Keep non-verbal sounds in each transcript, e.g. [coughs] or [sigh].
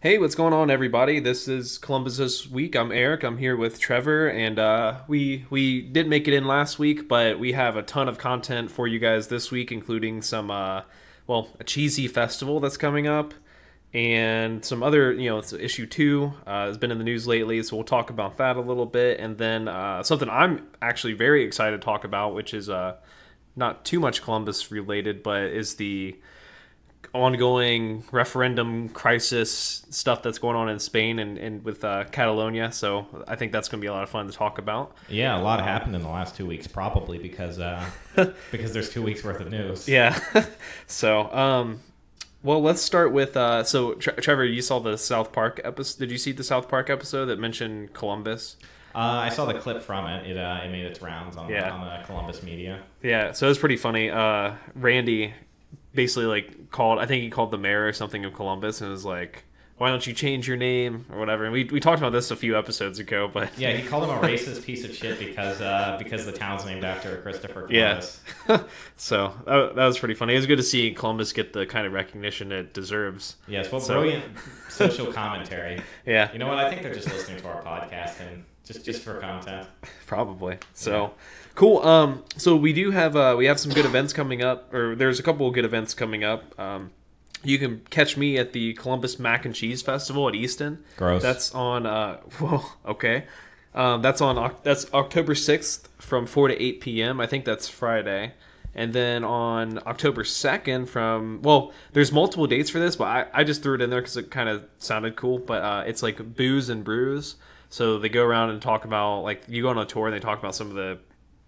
Hey, what's going on, everybody? This is Columbus this week. I'm Eric. I'm here with Trevor, and uh, we we did make it in last week, but we have a ton of content for you guys this week, including some uh, well, a cheesy festival that's coming up, and some other you know, it's issue two uh, has been in the news lately, so we'll talk about that a little bit, and then uh, something I'm actually very excited to talk about, which is uh, not too much Columbus related, but is the ongoing referendum crisis stuff that's going on in Spain and, and with uh, Catalonia. So I think that's going to be a lot of fun to talk about. Yeah, a lot happened in the last two weeks, probably because uh, [laughs] because there's two weeks worth of news. Yeah. [laughs] so, um, well, let's start with. Uh, so, Tre- Trevor, you saw the South Park episode. Did you see the South Park episode that mentioned Columbus? Uh, I saw the clip from it. It, uh, it made its rounds on, Yeah. on the Columbus media. Yeah, so it was pretty funny. Uh, Randy basically like called. I think he called the mayor or something of Columbus and was like, "Why don't you change your name or whatever?" And we we talked about this a few episodes ago, but Yeah, he called him a [laughs] racist piece of shit because uh, because the town's named after Christopher Yeah. Columbus. [laughs] so that, that was pretty funny. It was good to see Columbus get the kind of recognition it deserves. Yes, well, So- brilliant social commentary. [laughs] Yeah, You know what? I think they're just listening to our podcast and just just for content. probably. So cool. Um, so we do have uh, we have some good events coming up, or there's a couple of good events coming up. Um, you can catch me at the Columbus Mac and Cheese Festival at Easton. Gross. That's on. Uh, [laughs] whoa, okay. Um, that's on. That's October sixth from four to eight p.m. I think that's Friday. And then on October second, from well, there's multiple dates for this, but I, I just threw it in there because it kind of sounded cool. But uh, it's like booze and brews. So they go around and talk about like you go on a tour and they talk about some of the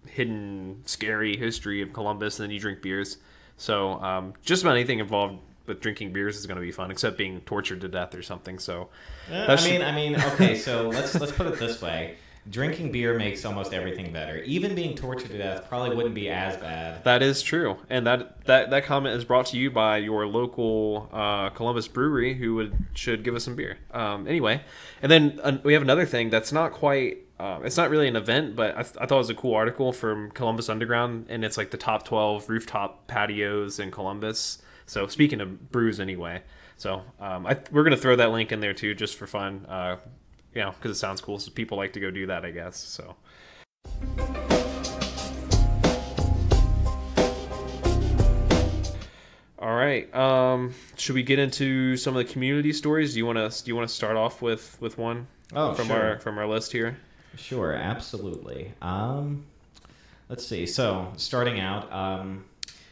hidden scary history of Columbus, and then you drink beers. So um, just about anything involved with drinking beers is going to be fun, except being tortured to death or something. So Uh, I mean, I mean, okay. So [laughs] let's let's put it this way: drinking beer makes almost everything better. Even being tortured to death probably wouldn't be as bad. That is true, and that that that comment is brought to you by your local uh, Columbus brewery, who would should give us some beer. Um, anyway, and then uh, we have another thing that's not quite. Uh, it's not really an event, but I, th- I thought it was a cool article from Columbus Underground, and it's like the top twelve rooftop patios in Columbus. So speaking of brews, anyway, so um, I, we're gonna throw that link in there too, just for fun. Uh, you know, because it sounds cool. So people like to go do that, I guess. So. All right. Um, should we get into some of the community stories? Do you want to do you want to start off with with one Oh, from sure. our from our list here? Sure, absolutely. Um, let's see. So, starting out, um,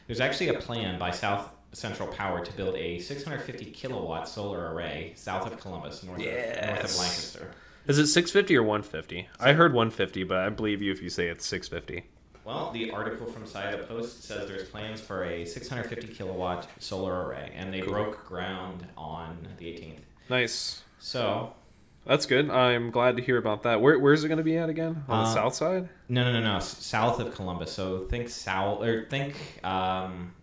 there's actually a plan by South Central Power to build a 650 kilowatt solar array south of Columbus, north, of, north of Lancaster. Is it 650 or 150? I heard 150, but I believe you if you say it's 650. Well, the article from Scioto Post says there's plans for a 650 kilowatt solar array, and they Cool. broke ground on the 18th. Nice. So, That's good. I'm glad to hear about that. Where where's it going to be at again? On the Uh, south side? no, no, no, no, south of Columbus. So think south, or think um,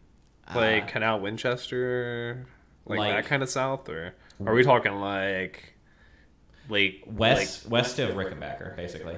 Like uh, Canal Winchester, like, like- that kind of south, or are we talking like like west, west of Rickenbacker, basically.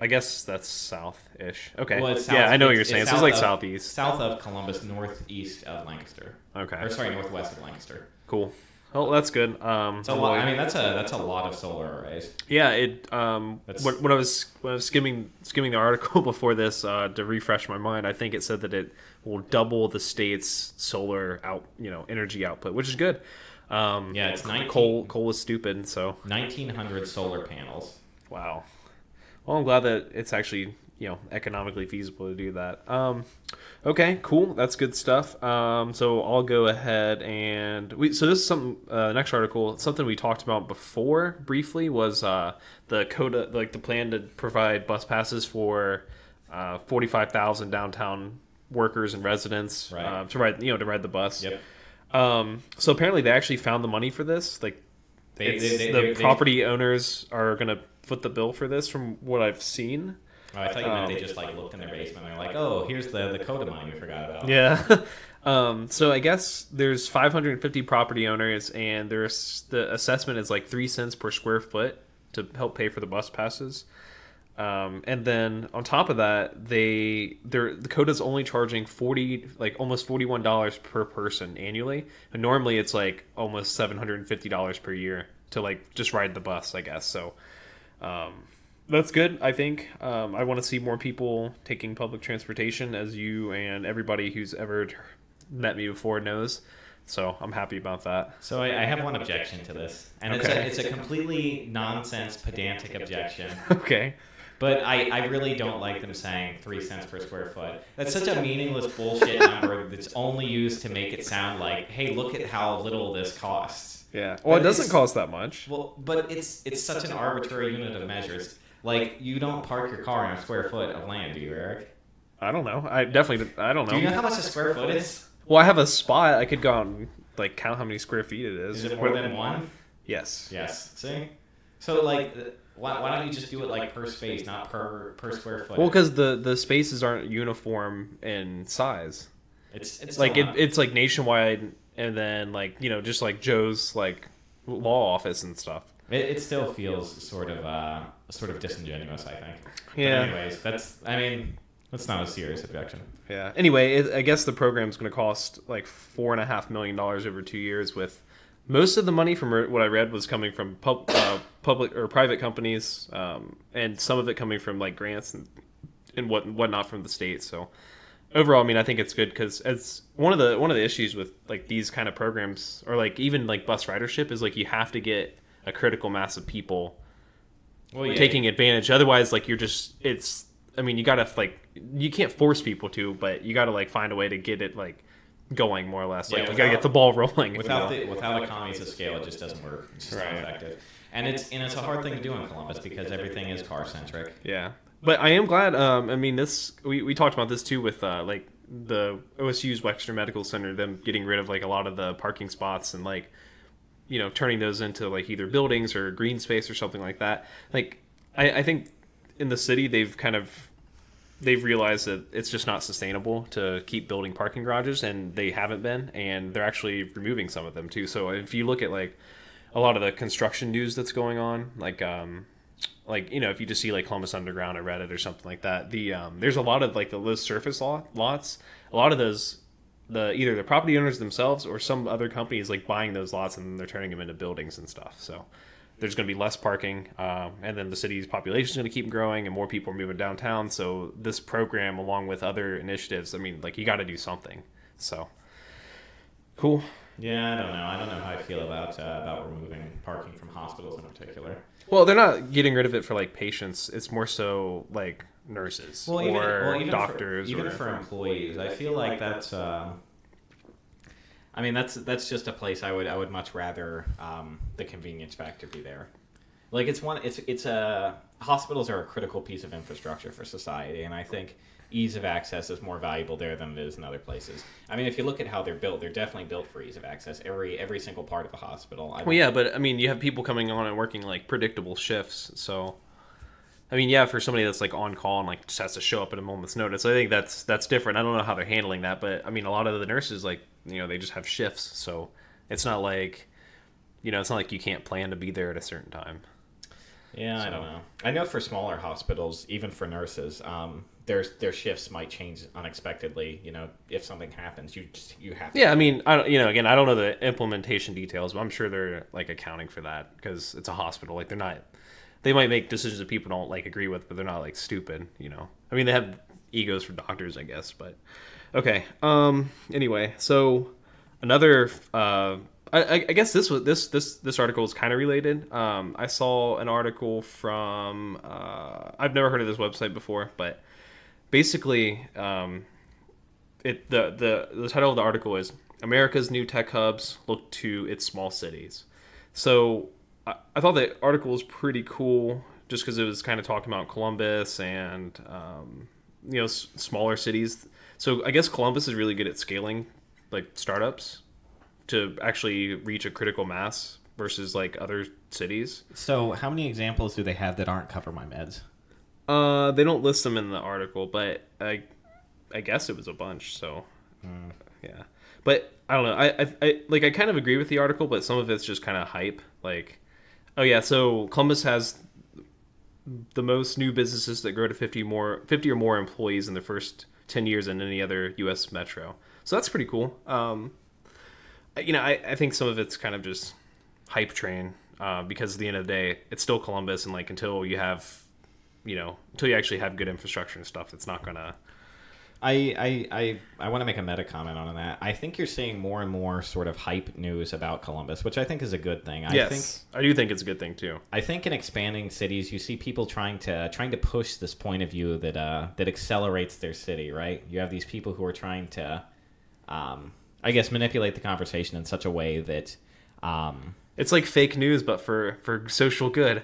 I guess that's south-ish. Okay. Well, it's yeah, I know what you're saying. it's So it's like of- southeast. South of Columbus, northeast of Lancaster. Okay. Or sorry, northwest of Lancaster. Cool. Oh, that's good. Um, a lot. I mean, that's a that's a lot of solar arrays. yeah. It. Um. When, when I was when I was skimming skimming the article [laughs] before this uh, to refresh my mind, I think it said that it will double the state's solar out you know energy output, which is good. Um, Yeah, it's 19 coal. Coal is stupid. So 1,900 solar panels. wow. Well, I'm glad that it's actually you know economically feasible to do that. Um, okay, cool. That's good stuff. Um, so I'll go ahead and we. So this is some Uh, next article, something we talked about before briefly was uh, the COTA, like the plan to provide bus passes for uh, forty five thousand downtown workers and residents Right. uh, to ride you know to ride the bus. Yep. Um, so apparently they actually found the money for this. Like They, it's- they, they, the property owners are gonna foot the bill for this, from what I've seen. Oh, I thought you meant um, they just like looked in their basement. and They're like, oh, here's the the COTA mine we forgot about. Yeah. [laughs] um, so I guess there's 550 property owners, and there's the assessment is like three cents per square foot to help pay for the bus passes. Um, and then on top of that, they their the COTA's only charging forty like almost forty one dollars per person annually. And normally it's like almost seven hundred and fifty dollars per year to like just ride the bus, I guess. So um, that's good. I think um, I want to see more people taking public transportation, as you and everybody who's ever met me before knows. So I'm happy about that. So I, I have one objection to this, and Okay. it's a it's a completely nonsense, pedantic objection. [laughs] Okay. But I, I really don't like them saying three cents per square foot. That's such a meaningless bullshit number that's only used to make it sound like, hey, look at how little this costs. Yeah. Well, it doesn't cost that much. Well, but it's it's such an arbitrary unit of measures. Like you don't park your car on a square foot of land, do you, Eric? I don't know. I definitely I don't know. Do you know know. how much a square foot is? Well, I have a spot. I could go out and like count how many square feet it is. Is it more than one? Yes. Yes. See. So like, why, why don't you just do it like per space, not per per square foot? Well, because the the spaces aren't uniform in size. it's it's like it, it's like nationwide, and then like you know just like Joe's like law office and stuff. It, it still feels sort of uh, sort of disingenuous, I think. Yeah. But anyways, that's I mean, that's not a serious objection. Yeah. Anyway, it, I guess the program's going to cost like four and a half million dollars over two years. With most of the money from what I read was coming from pub, uh, public or private companies, um, and some of it coming from like grants and and what whatnot from the state. So overall, I mean, I think it's good because as one of the one of the issues with like these kind of programs or like even like bus ridership is like you have to get a critical mass of people Well, taking advantage. Otherwise, like you're just it's. I mean, you gotta like you can't force people to, but you gotta like find a way to get it like going more or less. Like Yeah, you gotta get the ball rolling. if you without the without economies of scale, it just doesn't work. It's just Right. not effective. And it's and it's a hard thing to do in Columbus because everything is car centric. Yeah, but I am glad. Um, I mean, this we, we talked about this too with uh, like the OSU's Wexner Medical Center, them getting rid of like a lot of the parking spots and like you know turning those into like either buildings or green space or something like that. Like I, I think in the city they've kind of they've realized that it's just not sustainable to keep building parking garages and they haven't been and they're actually removing some of them too so if you look at like a lot of the construction news that's going on like um like you know if you just see like Columbus Underground or Reddit or something like that the um there's a lot of like the those surface lot, lots a lot of those the either the property owners themselves or some other companies like buying those lots and they're turning them into buildings and stuff so there's going to be less parking, um, and then the city's population is going to keep growing, and more people are moving downtown. So this program, along with other initiatives, I mean, like you got to do something. So cool. Yeah, I don't know. I don't know how I feel about uh, about removing parking from hospitals in particular. Well, they're not getting rid of it for like patients. It's more so like nurses Well, even, or well, even doctors. for, even or, for employees, I feel like that's. Uh, I mean, that's that's just a place I would I would much rather um, the convenience factor be there. Like it's one it's it's a hospitals are a critical piece of infrastructure for society, and I think ease of access is more valuable there than it is in other places. I mean, if you look at how they're built, they're definitely built for ease of access. Every every single part of a hospital. I Well, yeah, but I mean, you have people coming on and working like predictable shifts. So, I mean, yeah, for somebody that's like on call and like just has to show up at a moment's notice, I think that's that's different. I don't know how they're handling that, but I mean, a lot of the nurses like you know they just have shifts, so it's not like you know it's not like you can't plan to be there at a certain time. Yeah, I don't know. I know for smaller hospitals, even for nurses, um, their their shifts might change unexpectedly. You know, if something happens, you just you have. To Yeah, I mean, I don't, you know, again, I don't know the implementation details, but I'm sure they're like accounting for that because it's a hospital. Like they're not, they might make decisions that people don't like agree with, but they're not like stupid. You know, I mean, they have egos for doctors, I guess. But okay. Um. Anyway, so another. Uh, I, I guess this was this this this article is kind of related. Um, I saw an article from. Uh, I've never heard of this website before, but basically, um, it the, the the title of the article is America's new tech hubs look to its small cities. So I, I thought the article was pretty cool just because it was kind of talking about Columbus and um, you know s- smaller cities. So I guess Columbus is really good at scaling like startups to actually reach a critical mass versus like other cities. So, how many examples do they have that aren't CoverMyMeds? Uh, they don't list them in the article, but I, I guess it was a bunch. So, yeah. But I don't know. I, I, I like. I kind of agree with the article, but some of it's just kind of hype. Like, oh yeah, so Columbus has the most new businesses that grow to 50 more 50 or more employees in the first 10 years than any other U.S. metro. So that's pretty cool. Um, you know, I, I think some of it's kind of just hype train uh, because at the end of the day, it's still Columbus, and like until you have, you know, until you actually have good infrastructure and stuff, it's not gonna. I I I, I want to make a meta comment on that. I think you're seeing more and more sort of hype news about Columbus, which I think is a good thing. I yes, think I do think it's a good thing too. I think in expanding cities, you see people trying to trying to push this point of view that uh, that accelerates their city. Right? You have these people who are trying to, um, I guess, manipulate the conversation in such a way that. Um, it's like fake news, but for for social good.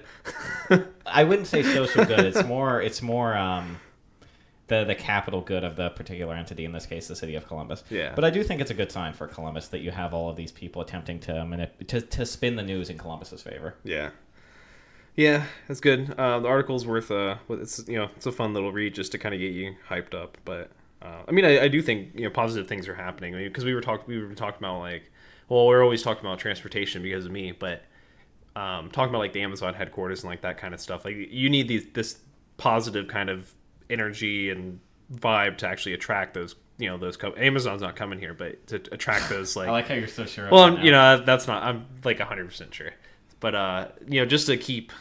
[laughs] I wouldn't say social good. It's more. It's more. Um, the the capital good of the particular entity in this case the city of Columbus. Yeah. But I do think it's a good sign for Columbus that you have all of these people attempting to manip- to to spin the news in Columbus's favor. Yeah. Yeah, that's good. Uh, the article's worth uh, it's you know it's a fun little read just to kind of get you hyped up. But uh, I mean, I, I do think you know positive things are happening. because I mean, we were talking we were talking about like, well, we're always talking about transportation because of me, but um, talking about like the Amazon headquarters and like that kind of stuff. Like you need these this positive kind of energy and vibe to actually attract those you know those co- Amazon's not coming here, but to attract those [laughs] like I like how you're so sure. well, you know that's not I'm like 100 percent sure, but uh you know just to keep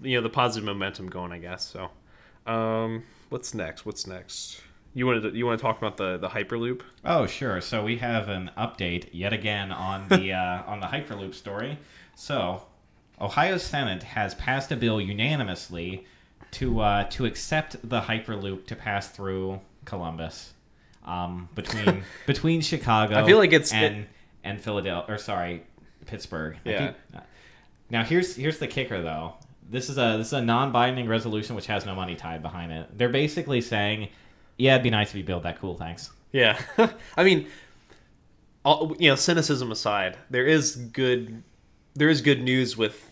you know the positive momentum going, I guess. So, um, what's next? What's next? You wanted to, you want to talk about the the hyperloop? Oh, sure. So we have an update yet again on the [laughs] uh, on the hyperloop story. So, Ohio Senate has passed a bill unanimously to uh, to accept the hyperloop to pass through Columbus, um, between [laughs] between Chicago. I feel like it's- and it- and Philadelphia or sorry, Pittsburgh. Yeah. keep- now here's here's the kicker though. This is a this is a non-binding resolution which has no money tied behind it. They're basically saying, "Yeah, it'd be nice if you build that cool. Thanks." Yeah, [laughs] I mean, all, you know, cynicism aside, there is good there is good news with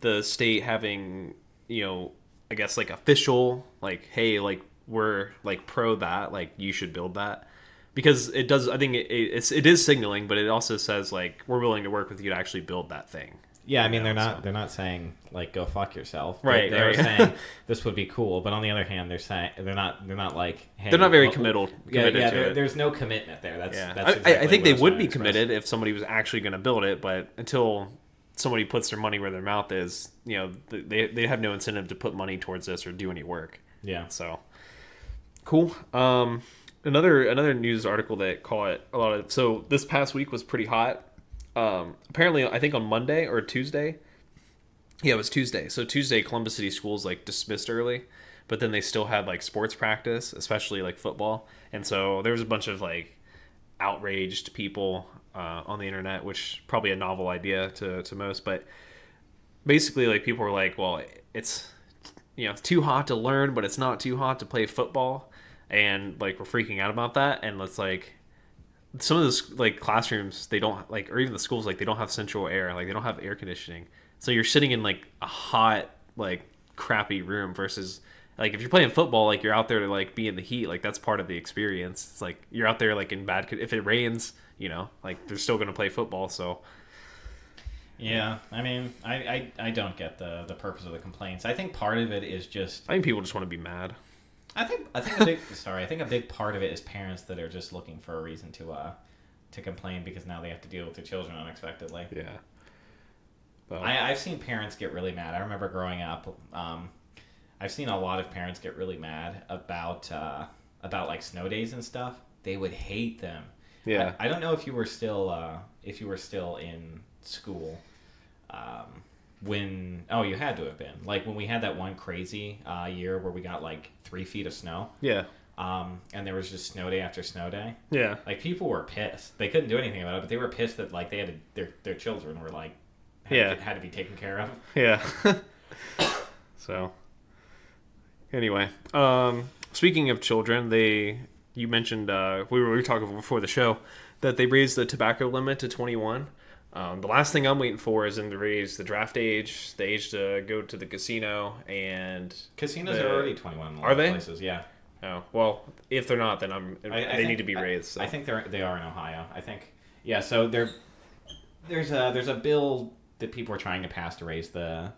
the state having you know I guess like official like hey like we're like pro that like you should build that because it does I think it, it's it is signaling but it also says like we're willing to work with you to actually build that thing Yeah, I mean they're not so- they're not saying like go fuck yourself. Right, They're, right. saying [laughs] this would be cool, but on the other hand, they're saying they're not they're not like hey, they're not very well- committal Yeah, committed yeah. to There, it. there's no commitment there. That's Yeah, that's I- I, I think they would be express. committed if somebody was actually going to build it, but until somebody puts their money where their mouth is, you know, they they have no incentive to put money towards this or do any work. Yeah. So cool. Um, another another news article that caught a lot of. So this past week was pretty hot. Um, apparently, I think on Monday or Tuesday. Yeah, it was Tuesday. So Tuesday, Columbus City Schools like dismissed early, but then they still had like sports practice, especially like football, and so there was a bunch of like outraged people uh, on the internet, which probably a novel idea to to most, but basically like people were like, well, it's you know it's too hot to learn, but it's not too hot to play football, and like we're freaking out about that, and let's like some of those like classrooms they don't like or even the schools like they don't have central air like they don't have air conditioning. So you're sitting in like a hot like crappy room versus like if you're playing football like you're out there to like be in the heat like that's part of the experience it's like you're out there like in bad if it rains you know like they're still going to play football so Yeah, I mean, I, I, I don't get the the purpose of the complaints. I think part of it is just i think people just want to be mad I think I think a big [laughs] sorry I think a big part of it is parents that are just looking for a reason to uh to complain because now they have to deal with their children unexpectedly. yeah But- I, I've seen parents get really mad. I remember growing up. Um, I've seen a lot of parents get really mad about uh, about like snow days and stuff. They would hate them. yeah I, I don't know if you were still uh, if you were still in school um, when oh you had to have been like when we had that one crazy uh, year where we got like three feet of snow yeah um, and there was just snow day after snow day. yeah Like people were pissed. They couldn't do anything about it, but they were pissed that like they had to, their their children were like had, Yeah. to, had to be taken care of. Yeah. [laughs] so anyway, um speaking of children, they you mentioned uh we were, we were talking before the show that they raised the tobacco limit to 21. Um, the last thing I'm waiting for is them to raise the draft age, the age to go to the casino, and Casinos The- are already twenty one. Are they? Places, yeah. oh well, if they're not, then I'm I- I they think- need to be raised. So. I think they're they are in Ohio. I think yeah. So there, there's a there's a bill that people are trying to pass to raise the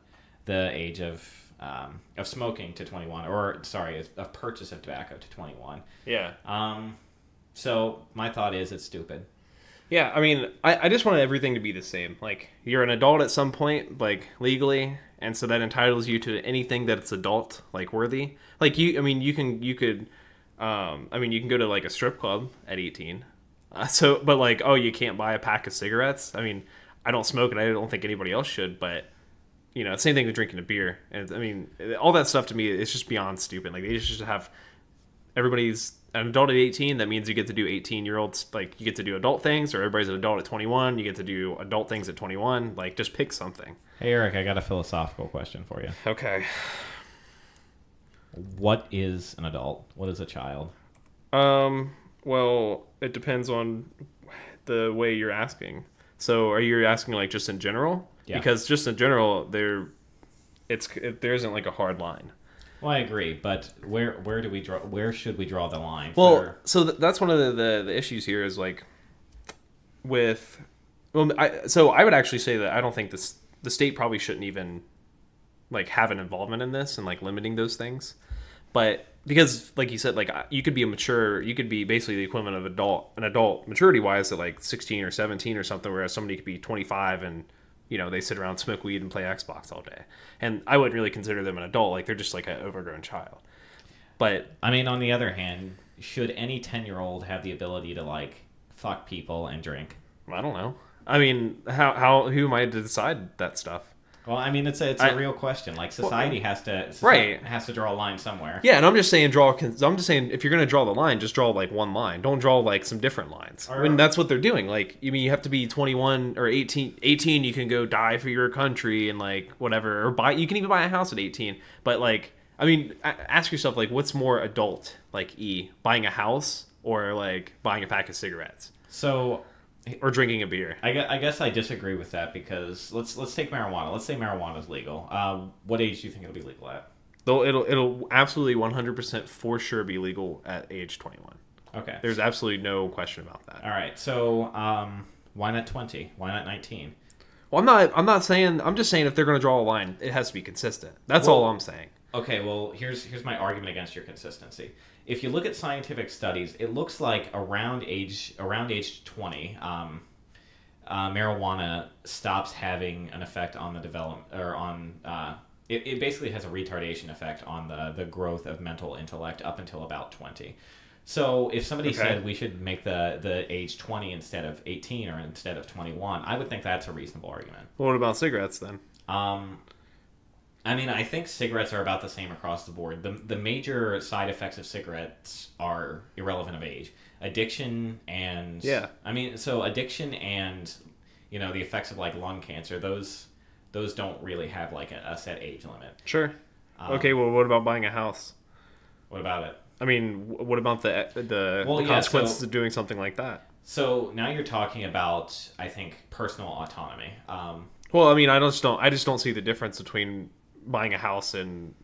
the age of um, of smoking to 21, or sorry, of- purchase of tobacco to 21. Yeah. Um, so my thought is it's stupid. Yeah, I mean, I, I just want everything to be the same. Like, you're an adult at some point, like, legally, and so that entitles you to anything that's adult, like, worthy. Like, you, I mean, you can, you could, um, I mean, you can go to, like, a strip club at 18. Uh, so, but, like, oh, you can't buy a pack of cigarettes? I mean, I don't smoke and I don't think anybody else should, but, you know, same thing with drinking a beer. And, I mean, all that stuff to me, it's just beyond stupid. Like, they just should have everybody's an adult at 18 that means you get to do 18 year olds like you get to do adult things or everybody's an adult at 21 you get to do adult things at 21 like just pick something Hey, Eric, I got a philosophical question for you. okay What is an adult? What is a child? um well it depends on the way you're asking so are you asking like just in general Yeah. because just in general there it's it, there isn't like a hard line Well, I agree, but where where do we draw? Where should we draw the line? Well, for- so th- that's one of the, the the issues here is like with well, I so I would actually say that I don't think this the state probably shouldn't even like have an involvement in this and like limiting those things, but because like you said, like you could be a mature, you could be basically the equivalent of adult an adult maturity wise at like sixteen or seventeen or something, whereas somebody could be twenty five and you know they sit around smoke weed and play Xbox all day, and I wouldn't really consider them an adult, like they're just like an overgrown child, but I mean, on the other hand, should any ten year old have the ability to like fuck people and drink? I don't know. I mean, how how who am I to decide that stuff? Well, I mean, it's a it's a I- real question. Like society has to society Right. has to draw a line somewhere. Yeah, and I'm just saying draw. I'm just saying if you're gonna draw the line, just draw like one line. Don't draw like some different lines. I mean, that's what they're doing. Like, you mean you have to be 21 or 18? 18, you can go die for your country and like whatever, or buy. You can even buy a house at 18. But like, I mean, ask yourself like, what's more adult? Like, e buying a house or like buying a pack of cigarettes So or drinking a beer. I guess, I guess I disagree with that because let's let's take marijuana. Let's say marijuana is legal. Uh, what age do you think it'll be legal at? Though it'll it'll absolutely 100% for sure be legal at age 21. Okay. There's absolutely no question about that. All right. So um, why not twenty? Why not nineteen? Well, I'm not. I'm not saying. I'm just saying if they're going to draw a line, it has to be consistent. That's Well- all I'm saying. Okay, well, here's here's my argument against your consistency. If you look at scientific studies, it looks like around age around age twenty, um, uh, marijuana stops having an effect on the development or on. Uh, it, it basically has a retardation effect on the the growth of mental intellect up until about twenty. So if somebody Okay. said we should make the the age twenty instead of eighteen or instead of twenty one, I would think that's a reasonable argument. Well, what about cigarettes then? Um, I mean, I think cigarettes are about the same across the board. The, the major side effects of cigarettes are irrelevant of age. Addiction and Yeah. I mean, so addiction and you know the effects of like lung cancer. Those those don't really have like a, a set age limit. Sure. Um, okay. Well, what about buying a house? What about it? I mean, what about the the, Well, the yeah, consequences so- of doing something like that? So now you're talking about, I think, personal autonomy. Um, Well, I mean, I just don't. I just don't see the difference between buying a house and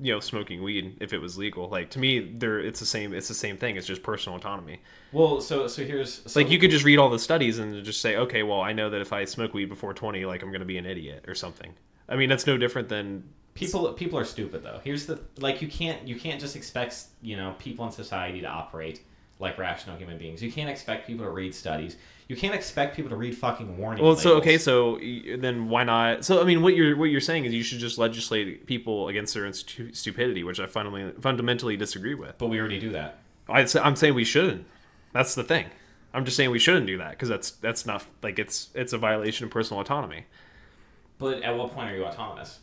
you know smoking weed if it was legal. Like to me, there it's the same. It's the same thing. It's just personal autonomy. well, so so here's so, like you could just read all the studies and just say, okay, well, I know that if I smoke weed before twenty, like I'm going to be an idiot or something. I mean, that's no different than people people are stupid though here's the like you can't you can't just expect you know people in society to operate like rational human beings you can't expect people to read studies you can't expect people to read fucking warning Well, so okay, so then why not? So I mean, what you're what you're saying is you should just legislate people against their stu- stupidity, which I fundamentally fundamentally disagree with. but we already do that I, I'm saying we shouldn't. That's the thing. I'm just saying we shouldn't do that because that's that's not like it's it's a violation of personal autonomy. but at what point are you autonomous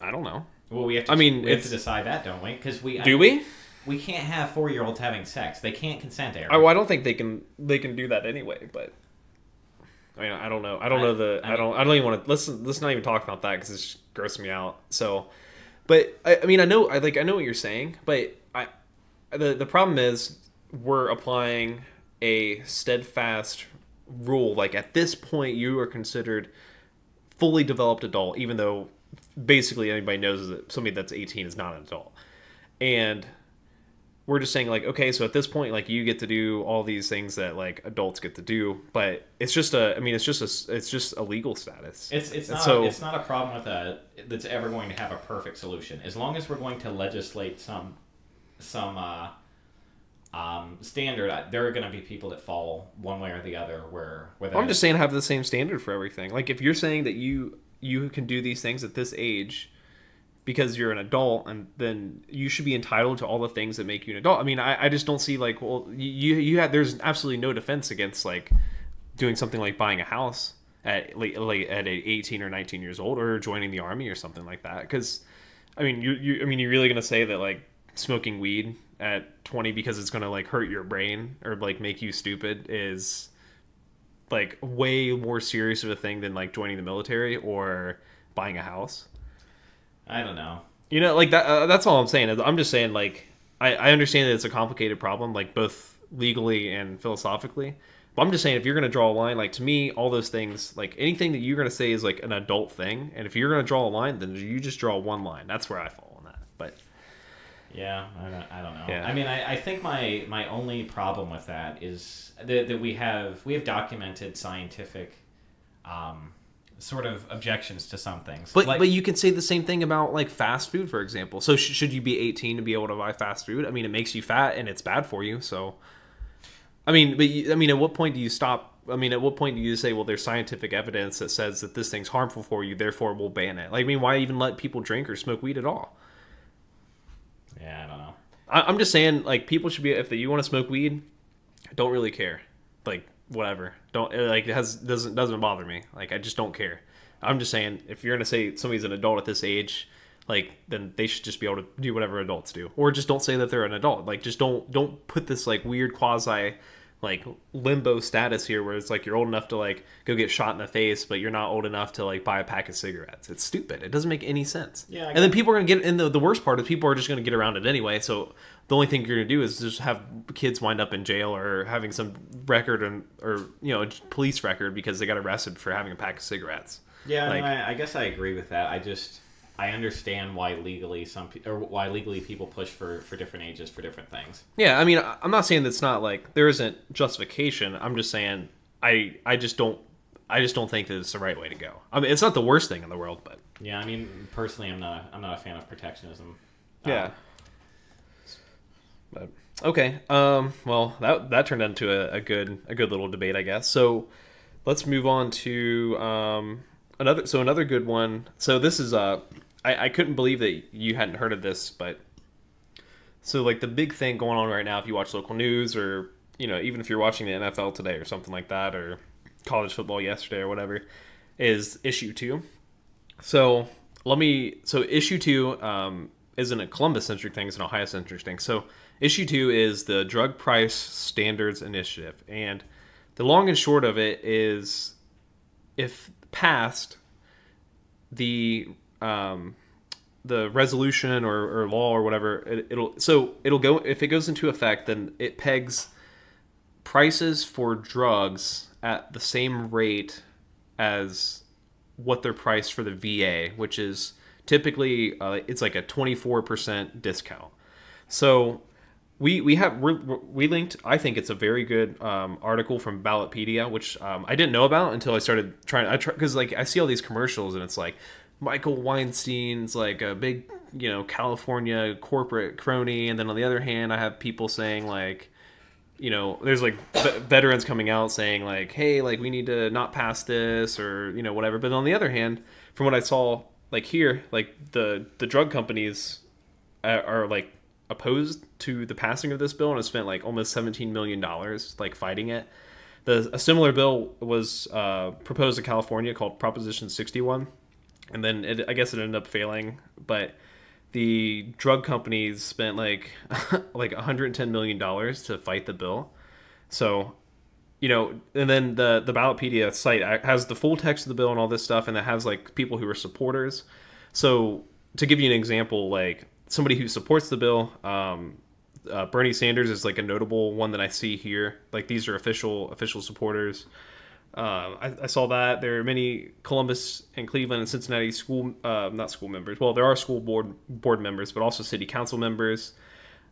I don't know. well we have to I mean, we have to decide that don't we because we Do we? We can't have four year olds having sex they can't consent. I, well, I don't think they can they can do that anyway. But I mean, I don't know. I don't I- know the. I I, don't. I don't even want to. Let's let's not even talk about that because it's grossing me out. So, but I, I mean, I know. I like. I know what you're saying, but I. The the problem is we're applying a steadfast rule. Like at this point, you are considered fully developed adult, even though basically anybody knows that somebody that's 18 is not an adult. And we're just saying like okay so at this point like you get to do all these things that like adults get to do but it's just a i mean it's just a it's just a legal status It's it's And not so it's not a problem with a that's ever going to have a perfect solution. As long as we're going to legislate some some uh, um, standard, there are going to be people that fall one way or the other. Where where i'm just saying have the same standard for everything like if you're saying that you you can do these things at this age because you're an adult and then you should be entitled to all the things that make you an adult. I mean i, I just don't see like well you you had there's absolutely no defense against like doing something like buying a house at like, like at 18 or 19 years old or joining the army or something like that. Because i mean you, you i mean you're really gonna say that like smoking weed at 20 because it's gonna like hurt your brain or like make you stupid is like way more serious of a thing than like joining the military or buying a house I don't know. you know, like that. Uh, that's all I'm saying. I'm just saying, like, I, I understand that it's a complicated problem, like both legally and philosophically. But I'm just saying, if you're going to draw a line, like to me, all those things, like anything that you're going to say is like an adult thing, and if you're going to draw a line, then you just draw one line. That's where I fall on that. But Yeah, I don't, I don't know. Yeah. I mean, I, I think my my only problem with that is that, that we have we have documented scientific, um, sort of objections to some things. but Like- but you can say the same thing about like fast food, for example. So sh- should you be 18 to be able to buy fast food? I mean, it makes you fat and it's bad for you. So, I mean, but you, I mean, at what point do you stop? I mean, at what point do you say, well, there's scientific evidence that says that this thing's harmful for you, therefore we'll ban it? Like, I mean, why even let people drink or smoke weed at all? yeah, I don't know. I, I'm just saying, like, people should be if you want to smoke weed, don't really care. Like, whatever. Don't like it has doesn't doesn't bother me. Like, I just don't care. I'm just saying, if you're gonna say somebody's an adult at this age, like, then they should just be able to do whatever adults do, or just don't say that they're an adult. Like, just don't don't put this like weird quasi like limbo status here where it's like you're old enough to like go get shot in the face but you're not old enough to like buy a pack of cigarettes. It's stupid. It doesn't make any sense. Yeah, and then people are gonna get and the, the worst part is people are just gonna get around it anyway so the only thing you're gonna do is just have kids wind up in jail or having some record and or you know police record because they got arrested for having a pack of cigarettes. Yeah, no, I, I guess I agree with that. I just I understand why legally some pe- or why legally people push for for different ages for different things. yeah i mean i'm not saying that's not like there isn't justification i'm just saying i i just don't i just don't think that it's the right way to go i mean it's not the worst thing in the world but Yeah, I mean personally, I'm not I'm not a fan of protectionism. Yeah. Um, But okay. Um. Well, that that turned into a, a good a good little debate, I guess. So let's move on to um another. So another good one. So this is uh, I I couldn't believe that you hadn't heard of this, but so like the big thing going on right now, if you watch local news or you know even if you're watching the NFL today or something like that or college football yesterday or whatever, is issue two. So let me. So issue two um, isn't a Columbus centric thing; it's an Ohio centric thing. So issue two is the Drug Price Standards Initiative, and the long and short of it is, if passed, the um, the resolution or, or law or whatever it, it'll so it'll go if it goes into effect, then it pegs prices for drugs at the same rate as what they're priced for the VA, which is typically uh, it's like a 24% discount. So we we have we linked. I think it's a very good um, article from Ballotpedia, which um, I didn't know about until I started trying. I try because like I see all these commercials and it's like Michael Weinstein's like a big you know California corporate crony, and then on the other hand, I have people saying like you know, there's like v- veterans coming out saying like, "Hey, like we need to not pass this," or you know, whatever. But on the other hand, from what I saw, like here, like the the drug companies are, are like opposed to the passing of this bill and have spent like almost 17 million dollars like fighting it. The a similar bill was uh, proposed in California called Proposition 61, and then it, I guess it ended up failing, but the drug companies spent like [laughs] like 110 million dollars to fight the bill. So, you know, and then the the Ballotpedia site has the full text of the bill and all this stuff, and it has like people who are supporters. So, to give you an example, like somebody who supports the bill, um, uh, Bernie Sanders is like a notable one that I see here. Like these are official official supporters. Uh, I, I saw that there are many Columbus and Cleveland and Cincinnati school, uh, not school members. Well, there are school board board members, but also city council members.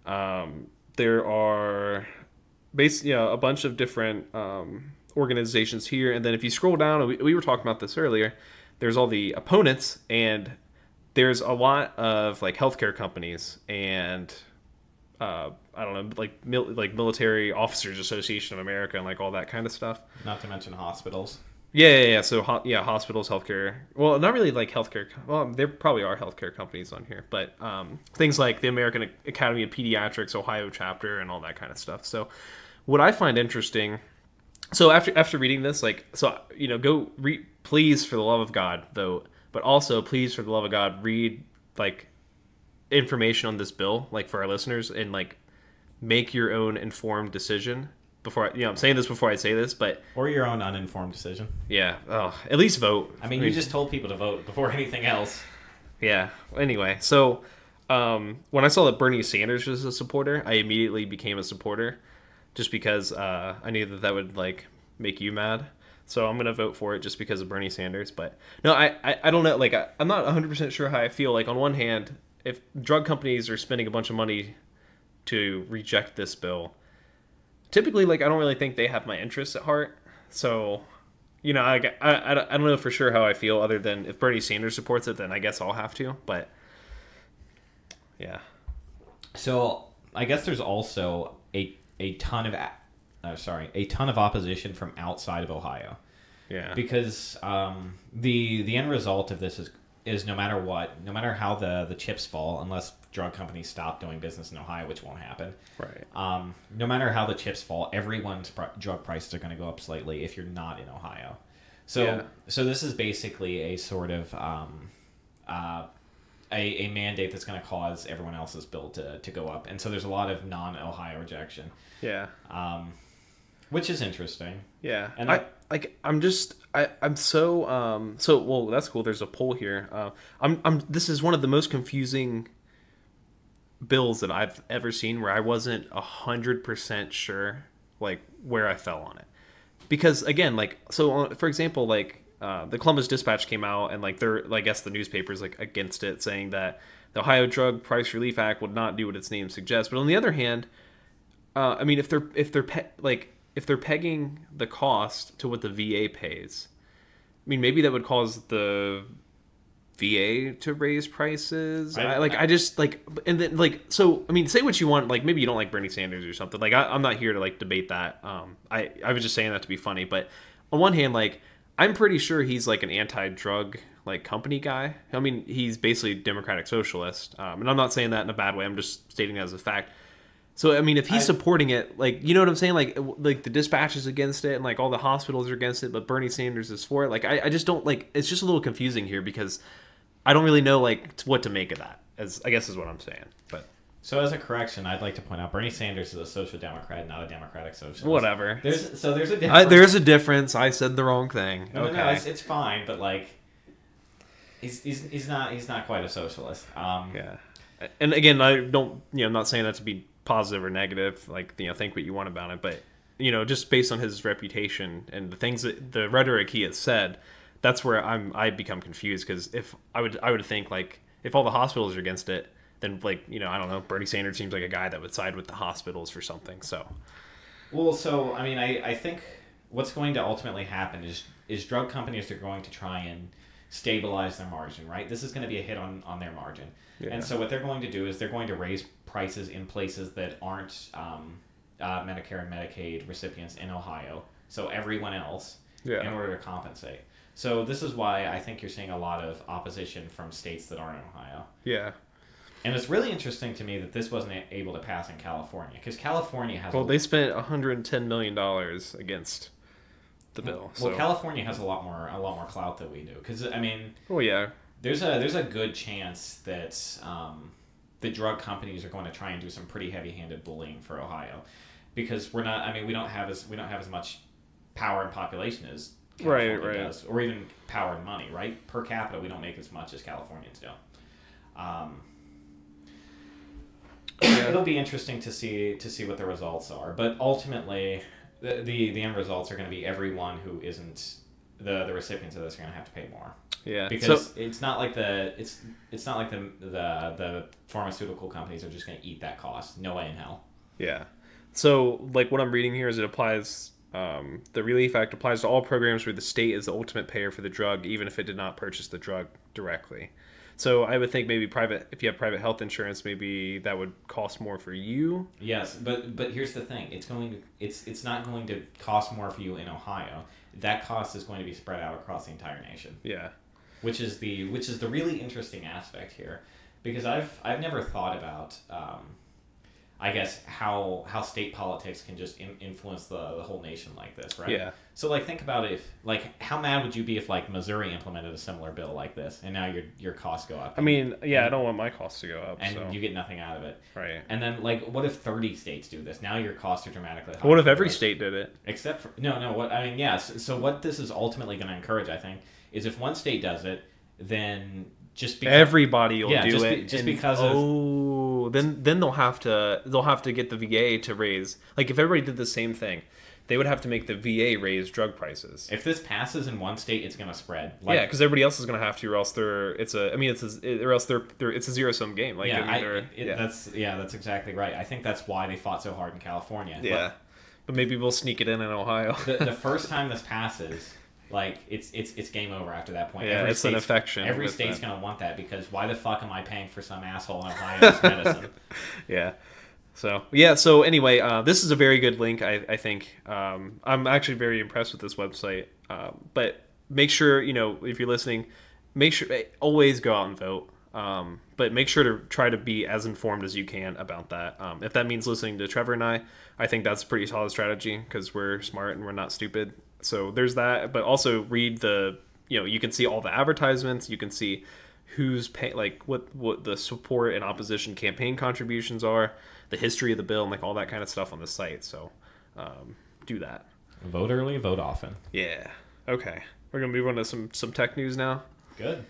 Um, there are basically yeah, a bunch of different um, organizations here, and then if you scroll down, we, we were talking about this earlier. There's all the opponents, and there's a lot of like healthcare companies and uh, I don't know, like mil- like Military Officers Association of America and like all that kind of stuff. Not to mention hospitals. Yeah, yeah, yeah. So, ho- yeah, hospitals, healthcare. Well, not really like healthcare. Well, there probably are healthcare companies on here, but um, things like the American Academy of Pediatrics Ohio chapter and all that kind of stuff. So, what I find interesting. So after after reading this, like, so you know, go read. Please, for the love of God, though, but also please, for the love of God, read like information on this bill, like for our listeners, and like make your own informed decision. Before I, you know, I'm saying this before I say this, but Or your own uninformed decision. yeah, oh, at least vote. I mean, you just told people to vote before [laughs] anything else. yeah. Anyway, so um, when I saw that Bernie Sanders was a supporter, I immediately became a supporter, just because uh, I knew that that would like make you mad. So I'm gonna vote for it just because of Bernie Sanders. But no, I I, I don't know. Like I, I'm not 100 percent sure how I feel. Like on one hand, if drug companies are spending a bunch of money to reject this bill, typically like I don't really think they have my interests at heart. So you know, I, I, I don't know for sure how I feel other than if Bernie Sanders supports it, then I guess I'll have to. But yeah, So I guess there's also a a ton of uh, sorry a ton of opposition from outside of Ohio yeah, because um, the the end result of this is is no matter what, no matter how the the chips fall, unless drug companies stop doing business in Ohio, which won't happen. right. Um, no matter how the chips fall, everyone's pr- drug prices are going to go up slightly if you're not in Ohio. So, Yeah. so this is basically a sort of um, uh, a, a mandate that's going to cause everyone else's bill to, to go up, and so there's a lot of non-Ohio rejection, Yeah, um, which is interesting. yeah. And And I I- like I'm just I I'm so um so well that's cool. There's a poll here. Uh, I'm I'm this is one of the most confusing bills that I've ever seen where I wasn't a hundred percent sure like where I fell on it because again like so uh, for example like uh, the Columbus Dispatch came out and like they're I guess the newspapers like against it saying that the Ohio Drug Price Relief Act would not do what its name suggests but on the other hand uh, I mean if they're if they're pe- like if they're pegging the cost to what the VA pays I mean maybe that would cause the VA to raise prices. I, I- like I just like and then like so I mean say what you want like maybe you don't like Bernie Sanders or something like I, I'm not here to like debate that. Um I I was just saying that to be funny, but on one hand like I'm pretty sure he's like an anti-drug like company guy. I mean he's basically a democratic socialist, um, and I'm not saying that in a bad way. I'm just stating it as a fact. So I mean, if he's I- supporting it, like you know what I'm saying, like like the dispatch is against it, and like all the hospitals are against it, but Bernie Sanders is for it. Like I, I just don't like. It's just a little confusing here because I don't really know like what to make of that. As I guess is what I'm saying. But So, as a correction, I'd like to point out Bernie Sanders is a social democrat, not a democratic socialist. whatever. There's so there's a I, difference. there's a difference. I said the wrong thing. No, no, okay. no, it's, it's fine, but like, he's, he's, he's not he's not quite a socialist. Um, Yeah. And again, I don't, you know, I'm not saying that to be positive or negative. Like, you know, think what you want about it, but you know, just based on his reputation and the things that the rhetoric he has said, that's where I'm I become confused because if I would I would think like if all the hospitals are against it, then like you know I don't know Bernie Sanders seems like a guy that would side with the hospitals for something. So Well, so I mean, I, I think what's going to ultimately happen is is drug companies are going to try and stabilize their margin, right? This is going to be a hit on on their margin, Yeah. and so what they're going to do is they're going to raise prices in places that aren't um, uh, Medicare and Medicaid recipients in Ohio, so everyone else, Yeah. in order to compensate. So this is why I think you're seeing a lot of opposition from states that aren't in Ohio. yeah, And it's really interesting to me that this wasn't able to pass in California because California has well a they spent 110 million dollars against the bill. Well, So California has a lot more a lot more clout than we do because I mean, oh yeah, there's a there's a good chance that um, the drug companies are going to try and do some pretty heavy handed bullying for Ohio because we're not. I mean, we don't have as we don't have as much power and population as Right, California right. does, or even power and money. Right, per capita, we don't make as much as Californians do. Um, Yeah. [coughs] It'll be interesting to see to see what the results are, but ultimately, the the, the end results are going to be everyone who isn't the the recipients of this are going to have to pay more yeah. because so it's not like the it's it's not like the the the pharmaceutical companies are just going to eat that cost. No way in hell. Yeah. So, like what I'm reading here is it applies. Um, the Relief Act applies to all programs where the state is the ultimate payer for the drug, even if it did not purchase the drug directly. So I would think maybe private, if you have private health insurance, maybe that would cost more for you. Yes, but but here's the thing: it's going to it's it's not going to cost more for you in Ohio. That cost is going to be spread out across the entire nation, Yeah. Which is the which is the really interesting aspect here, because I've I've never thought about. Um, I guess how how state politics can just in, influence the, the whole nation like this, right? Yeah. So like think about if like how mad would you be if like Missouri implemented a similar bill like this and now your your costs go up I mean, yeah, I don't want my costs to go up. and so. you get nothing out of it. right. And then like what if 30 states do this? Now your costs are dramatically higher. What if every state did it? Except for no, no. What I mean, yes. So, what this is ultimately going to encourage, I think, is if one state does it, then just because Everybody will Yeah, do just it. be- just and- because of- oh, then then they'll have to they'll have to get the VA to raise. Like if everybody did the same thing, they would have to make the VA raise drug prices. if this passes in one state, it's going to spread. Like, yeah, because everybody else is gonna have to, or else they're it's a. I mean, it's a, or else they're, they're it's a zero sum game. Like yeah, I mean, I, it, yeah, that's yeah, that's exactly right. I think that's why they fought so hard in California. yeah. But maybe we'll sneak it in in Ohio. the, the [laughs] first time this passes, like it's it's it's game over after that point. Yeah, it's an affection Every state's gonna want that because why the fuck am I paying for some asshole in Ohio's [laughs] medicine? yeah. So yeah. So anyway, uh, this is a very good link. I, I think um, I'm actually very impressed with this website. Um, but make sure you know if you're listening, make sure eh, always go out and vote. Um, but make sure to try to be as informed as you can about that. Um, if that means listening to Trevor and I, I think that's a pretty solid strategy because we're smart and we're not stupid. So there's that. But also read the you know you can see all the advertisements. You can see who's pay like what what the support and opposition campaign contributions are, the history of the bill, and like all that kind of stuff on the site. So um, do that. vote early, vote often. Yeah. Okay. We're gonna move on to some some tech news now. Good.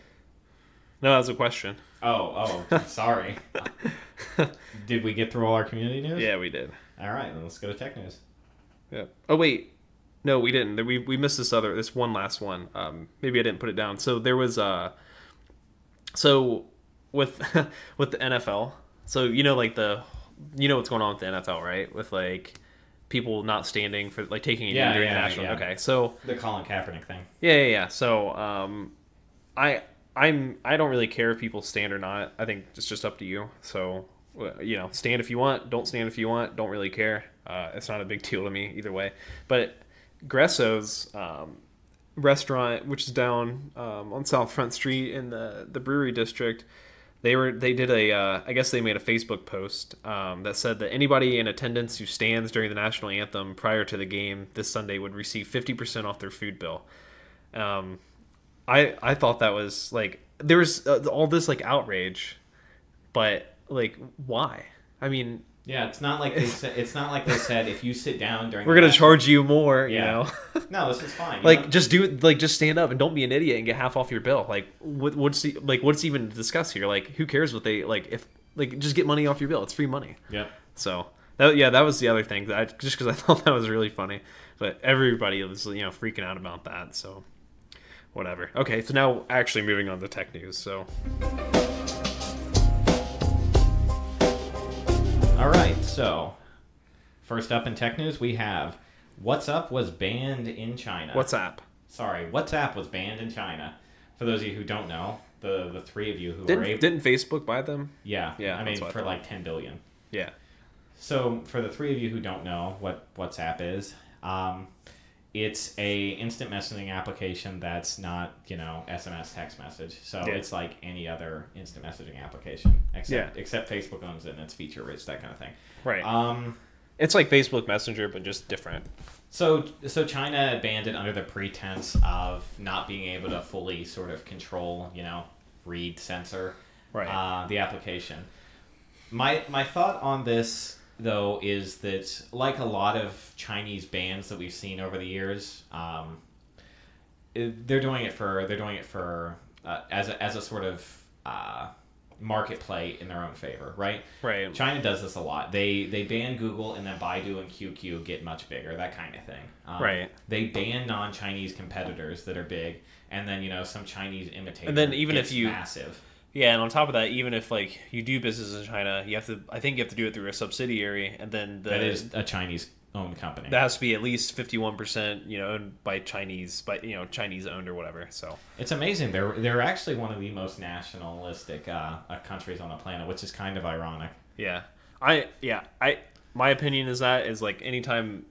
No, that was a question. Oh, oh, [laughs] sorry. Did we get through all our community news? Yeah, we did. All right, then let's go to tech news. Yeah. Oh wait, no, we didn't. We we missed this other this one last one. Um, maybe I didn't put it down. So there was uh, so with [laughs] with the NFL. So you know like the you know what's going on with the NFL, right? With like people not standing for like taking a Yeah, yeah, national. yeah. Okay, so The Colin Kaepernick thing. Yeah, yeah, yeah. So, um, I, I'm, I don't really care if people stand or not. I think it's just up to you. So, you know, stand if you want. Don't stand if you want. Don't really care. Uh, it's not a big deal to me either way. But Gresso's um, restaurant, which is down um, on South Front Street in the the brewery district, they were they did a uh, I guess they made a Facebook post um, that said that anybody in attendance who stands during the national anthem prior to the game this Sunday would receive fifty percent off their food bill. Um, I I thought that was like there was uh, all this like outrage, but like why? I mean, Yeah, it's not like they [laughs] said. It's not like they said if you sit down during. we're gonna charge you more, you know. [laughs] No, this is fine. Like know? just do it like just stand up and don't be an idiot and get half off your bill like what, what's the, like what's even to discuss here like who cares what they like if like just get money off your bill it's free money Yeah. so that, yeah that was the other thing that I, just because i [laughs] thought that was really funny but everybody was you know freaking out about that so whatever okay so now actually moving on to tech news so All right, so first up in tech news, we have WhatsApp was banned in China. whatsapp Sorry, WhatsApp was banned in China. For those of you who don't know, the the three of you who didn't, were able, didn't facebook buy them yeah, Yeah, I mean what I for like ten billion. yeah So for the three of you who don't know what WhatsApp is, um, it's a instant messaging application that's not you know SMS text message. So Yeah. it's like any other instant messaging application, except Yeah. except Facebook owns it and it's feature rich, that kind of thing. right Um, it's like facebook messenger but just different so so China banned it under the pretense of not being able to fully sort of control, you know, read censor Right. uh, the application. My my thought on this though is that like a lot of Chinese bans that we've seen over the years, um, they're doing it for they're doing it for uh, as a, as a sort of uh, market play in their own favor, right? right China does this a lot. They they ban Google and then Baidu and QQ get much bigger, that kind of thing. Um, Right. They ban non-Chinese competitors that are big, and then you know some Chinese imitator. And then even if you- massive. Yeah, and on top of that, even if like you do business in China, you have to. I think you have to do it through a subsidiary, and then the, That is a Chinese owned company. that has to be at least fifty one percent, you know, owned by Chinese, by you know Chinese owned or whatever. So It's amazing. They're they're actually one of the most nationalistic uh, uh, countries on the planet, which is kind of ironic. yeah, I yeah I my opinion is that is like anytime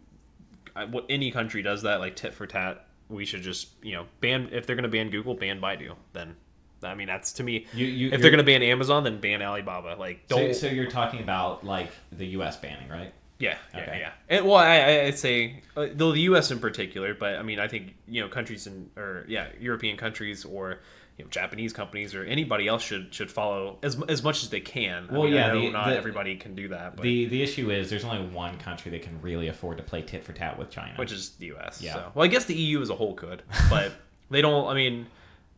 I, what any country does that like tit for tat, we should just you know ban if they're gonna ban Google, ban Baidu. Then I mean that's to me. You, you if they're gonna ban Amazon, then ban Alibaba. Like so, don't so you're talking about like the U.S. banning, right? Yeah, yeah, Okay. yeah. And, well, I, I- I'd say uh, though the U.S. in particular, but I mean, I think you know countries in or yeah, European countries or you know Japanese companies or anybody else should should follow as as much as they can. I Well, mean, I yeah, know the- not the- everybody can do that, but The the issue is there's only one country that can really afford to play tit for tat with China. which is the U.S. Yeah. So, well, I guess the EU as a whole could, [laughs] but they don't. I mean.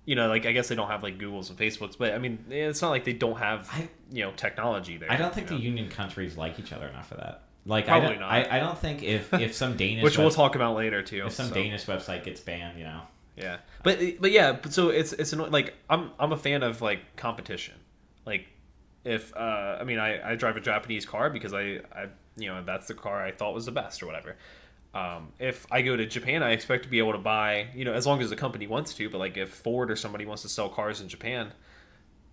You know, like I guess they don't have like Google's and Facebooks, but I mean, it's not like they don't have I- you know technology there. I don't think you the union countries like each other enough for that. Like Probably I don't, not. I, I don't think if [laughs] if some Danish which we'll talk about later too. if some so. Danish website gets banned, you know. Yeah, but but yeah, but so it's it's anno- like I'm I'm a fan of like competition. Like if uh, I mean I, I drive a Japanese car because I I you know that's the car I thought was the best or whatever. Um, if I go to Japan, I expect to be able to buy you know as long as the company wants to. But like if Ford or somebody wants to sell cars in Japan,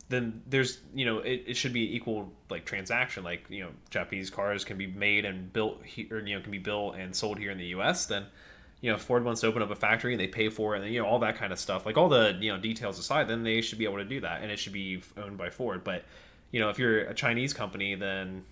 then there's you know it, it should be equal like transaction like you know japanese cars can be made and built here you know can be built and sold here in the us then you know ford wants to open up a factory and they pay for it and you know all that kind of stuff like all the you know details aside then they should be able to do that and it should be owned by ford but you know if you're a chinese company then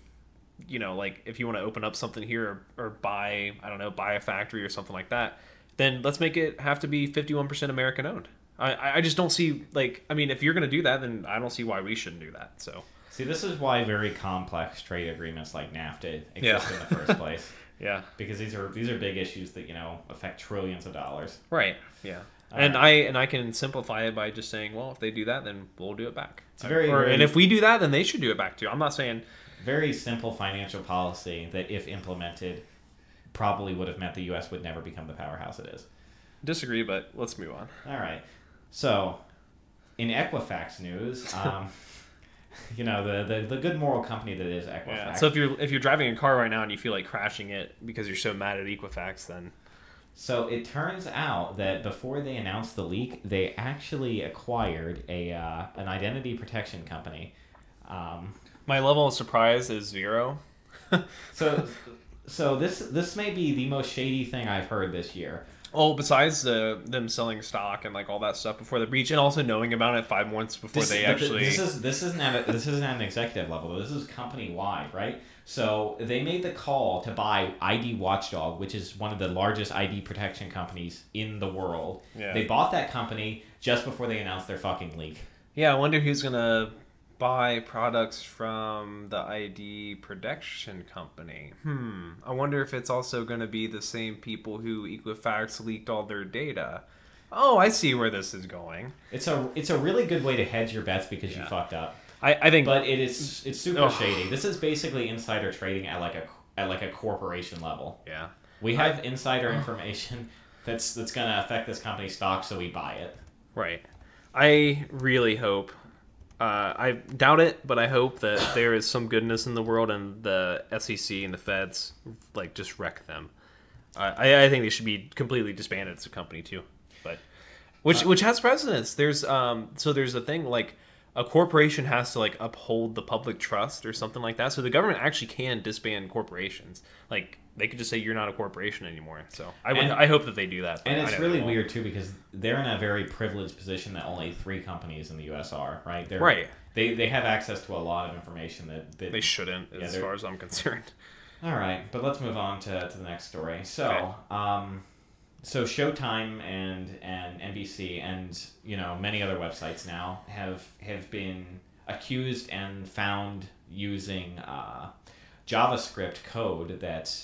you know like if you want to open up something here or, or buy i don't know buy a factory or something like that then let's make it have to be 51% american owned I, I just don't see like I mean if you're gonna do that then I don't see why we shouldn't do that so See, this is why very complex trade agreements like NAFTA exist Yeah. in the first [laughs] place, yeah because these are these are big issues that you know affect trillions of dollars. right yeah All and right. I and I can simplify it by just saying well if they do that then we'll do it back It's very- or, very- and if we do that then they should do it back too I'm not saying Very simple financial policy that, if implemented, probably would have meant the U.S. would never become the powerhouse it is. disagree but let's move on All right. So, in Equifax news, [laughs] um, you know the, the the good moral company that is Equifax. yeah so if you're if you're driving a car right now and you feel like crashing it because you're so mad at Equifax then So it turns out that before they announced the leak, they actually acquired a uh, an identity protection company. Um, my level of surprise is zero [laughs] so so this this may be the most shady thing I've heard this year. Oh, besides the them selling stock and like all that stuff before the breach, and also knowing about it five months before This, they th- actually. this is this isn't at a, this isn't at an executive level. This is company wide, right? So they made the call to buy ID Watchdog, which is one of the largest ID protection companies in the world. Yeah. They bought that company just before they announced their fucking leak. yeah, I wonder who's gonna buy products from the ID production company. Hmm. I wonder if it's also gonna be the same people who Equifax leaked all their data. Oh, I see where this is going. It's a it's a really good way to hedge your bets because you Yeah. fucked up. I, I think. But it is it's super Ugh. shady. This is basically insider trading at like a at like a corporation level. yeah. We have insider [sighs] information that's that's gonna affect this company's stock, so we buy it. Right. I really hope. Uh, I doubt it, but I hope that there is some goodness in the world, and the SEC and the Feds like just wreck them. I I, I think they should be completely disbanded as a company too, but which which has precedence. There's um so there's a thing like a corporation has to like uphold the public trust or something like that. So the government actually can disband corporations. Like they could just say you're not a corporation anymore. So I would And- I hope that they do that. And it's really weird too because they're in a very privileged position that only three companies in the U.S. are. Right? They're, Right. They they have access to a lot of information that, that They shouldn't, Yeah, as far as I'm concerned. All right, but let's move on to, to the next story. So, Okay. um, so Showtime and and NBC and you know many other websites now have have been accused and found using uh, JavaScript code that.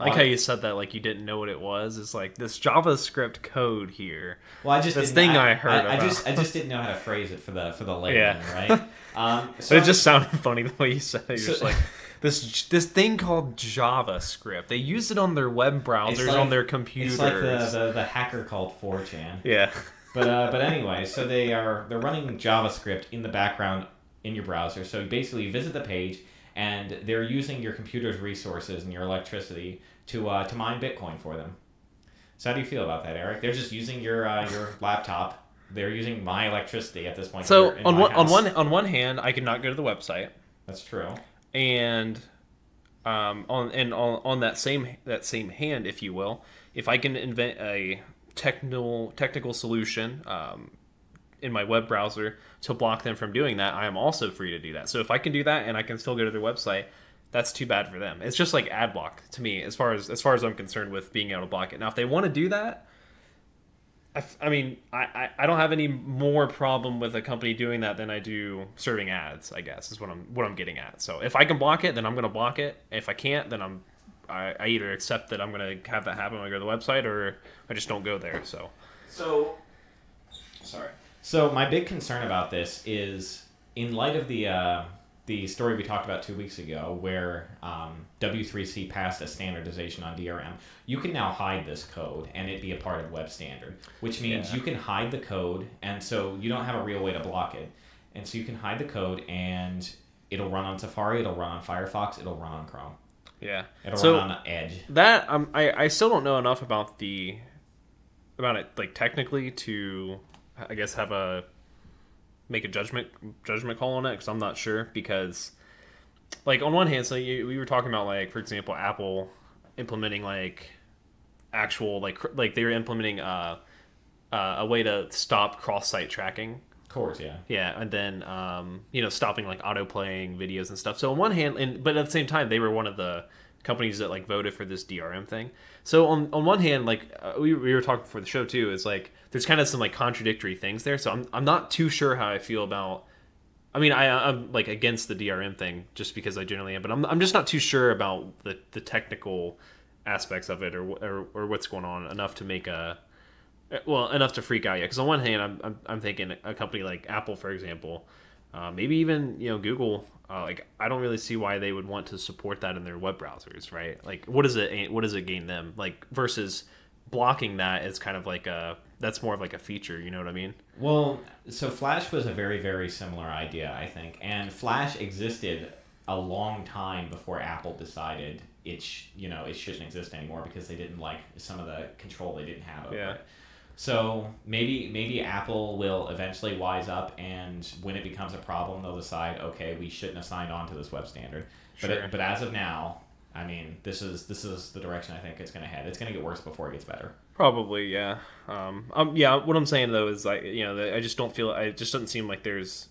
I like how you said that like you didn't know what it was. It's like this JavaScript code here. Well, I just this thing I heard I, I just I just didn't know how to phrase it for the for the [laughs] layman, Yeah. right? Um, [laughs] so But it just sounded funny the way you said it. You're So- just like [laughs] this this thing called JavaScript. They use it on their web browsers like- on their computers. it's like the, the the hacker called 4chan. yeah. but uh, but anyway, so they are they're running JavaScript in the background in your browser. So basically, you basically visit the page, and they're using your computer's resources and your electricity to uh, to mine Bitcoin for them. So how do you feel about that, Eric? They're just using your uh, your laptop. They're using my electricity at this point. So on one on one on one hand, I could cannot go to the website, that's true. And um, on and on, on that same that same hand, if you will, if I can invent a technical technical solution um, in my web browser to block them from doing that, I am also free to do that. So if I can do that and I can still go to their website, that's too bad for them. It's just like ad block to me, as far as as far as I'm concerned with being able to block it. Now, if they want to do that. I, f- I mean, I, I, I don't have any more problem with a company doing that than I do serving ads. I guess is what I'm what I'm getting at. So if I can block it, then I'm going to block it. If I can't, then I'm I, I either accept that I'm going to have that happen when I go to the website, or I just don't go there. So So, sorry. So my big concern about this is, in light of the uh, the story we talked about two weeks ago, where um, W3C passed a standardization on DRM, you can now hide this code and it be a part of web standard, which means Yeah. you can hide the code, and so you don't have a real way to block it, and so you can hide the code and. It'll run on Safari. It'll run on Firefox. It'll run on Chrome. yeah, It'll so run on Edge. that um, I I still don't know enough about the about it like technically to I guess have a make a judgment judgment call on it because I'm not sure because like on one hand so you, we were talking about like for example Apple implementing like actual like cr- like they were implementing uh, uh, a way to stop cross site tracking Of course, yeah. yeah, and then um, you know stopping like auto playing videos and stuff. So on one hand, and but at the same time, they were one of the companies that like voted for this DRM thing. So on on one hand, like uh, we, we were talking before the show too, is like there's kind of some like contradictory things there. So I'm I'm not too sure how I feel about. I mean, I I'm like against the DRM thing just because I generally am, but I'm I'm just not too sure about the the technical aspects of it or or, or what's going on enough to make a well enough to freak out yet because on one hand I'm, I'm, I'm thinking a company like apple for example uh, maybe even you know google uh, like i don't really see why they would want to support that in their web browsers right like what does it what does it gain them like versus blocking that is kind of like a that's more of like a feature you know what i mean Well, so Flash was a very, very similar idea, I think, and Flash existed a long time before Apple decided it, sh- you know, it shouldn't exist anymore because they didn't like some of the control they didn't have over Yeah. it. So maybe maybe Apple will eventually wise up, and when it becomes a problem, they'll decide, okay, we shouldn't have signed on to this web standard. But it, but as of now, I mean, this is this is the direction I think it's going to head. It's going to get worse before it gets better. Probably, yeah. Um, um, yeah. What I'm saying though is like, you know, that I just don't feel. It just doesn't seem like there's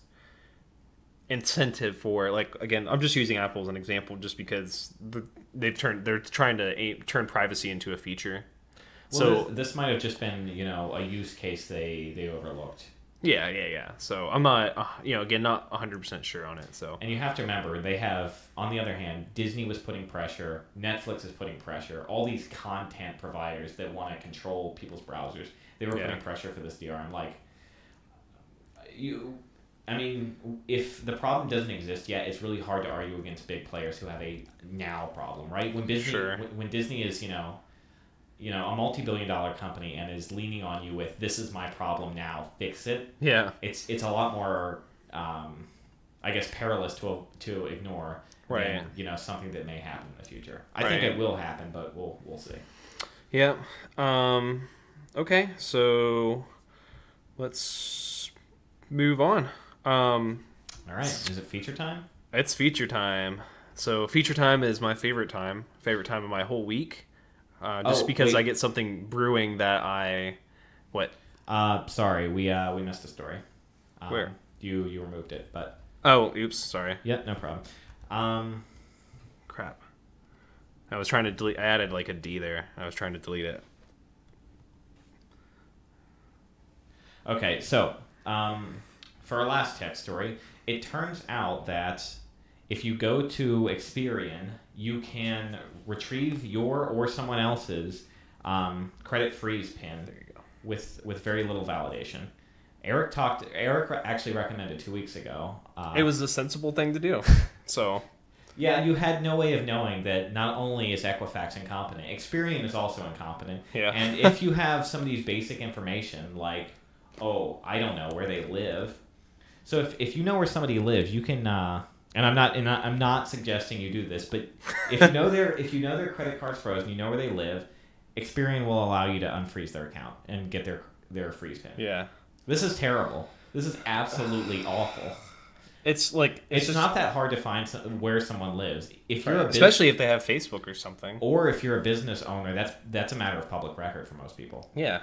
incentive for like again. I'm just using Apple as an example, just because the, they've turned they're trying to aim, turn privacy into a feature. Well, so this, might have just been you know a use case they they overlooked. yeah, yeah, yeah. So I'm not, uh, you know, again, not 100 percent sure on it. So And you have to remember, they have, on the other hand, Disney was putting pressure, Netflix is putting pressure, all these content providers that want to control people's browsers, they were Yeah. putting pressure for this DRM. Like, you, I mean, if the problem doesn't exist yet, it's really hard to argue against big players who have a now problem, right? When Disney, Sure. when Disney is, you know, you know, a multi-billion-dollar company and is leaning on you with "This is my problem now, fix it." yeah, it's it's a lot more um, I guess perilous to to ignore Right. than you know something that may happen in the future. I think it will happen, but we'll we'll see. yeah. Um, okay, so let's move on. Um, All right, is it feature time? It's feature time. So feature time is my favorite time, favorite time of my whole week. Uh, just Oh, because wait. I get something brewing that I, what? Uh, sorry, we uh we missed a story. Um, Where? you you removed it, but Oh, oops, sorry, yeah, no problem. Um, crap. I was trying to delete. I added like a D there. I was trying to delete it. Okay, so um, for our last tech story, it turns out that if you go to Experian, you can retrieve your or someone else's um, credit freeze pin There you go. with with very little validation. Eric talked. Eric actually recommended two weeks ago. Uh, It was a sensible thing to do. [laughs] So yeah. You had no way of knowing that not only is Equifax incompetent, Experian is also incompetent. Yeah. And if you have some of these basic information like oh, I don't know where they live. So if, if you know where somebody lives, you can. Uh, and I'm not and I'm not suggesting you do this, but if you know their if you know their credit card's frozen, you know where they live. Experian will allow you to unfreeze their account and get their their freeze pin. Yeah. This is terrible. This is absolutely awful. It's like It's, just, not that hard to find some, where someone lives. If you're especially if they have Facebook or something. or if you're a business owner, that's that's a matter of public record for most people. Yeah.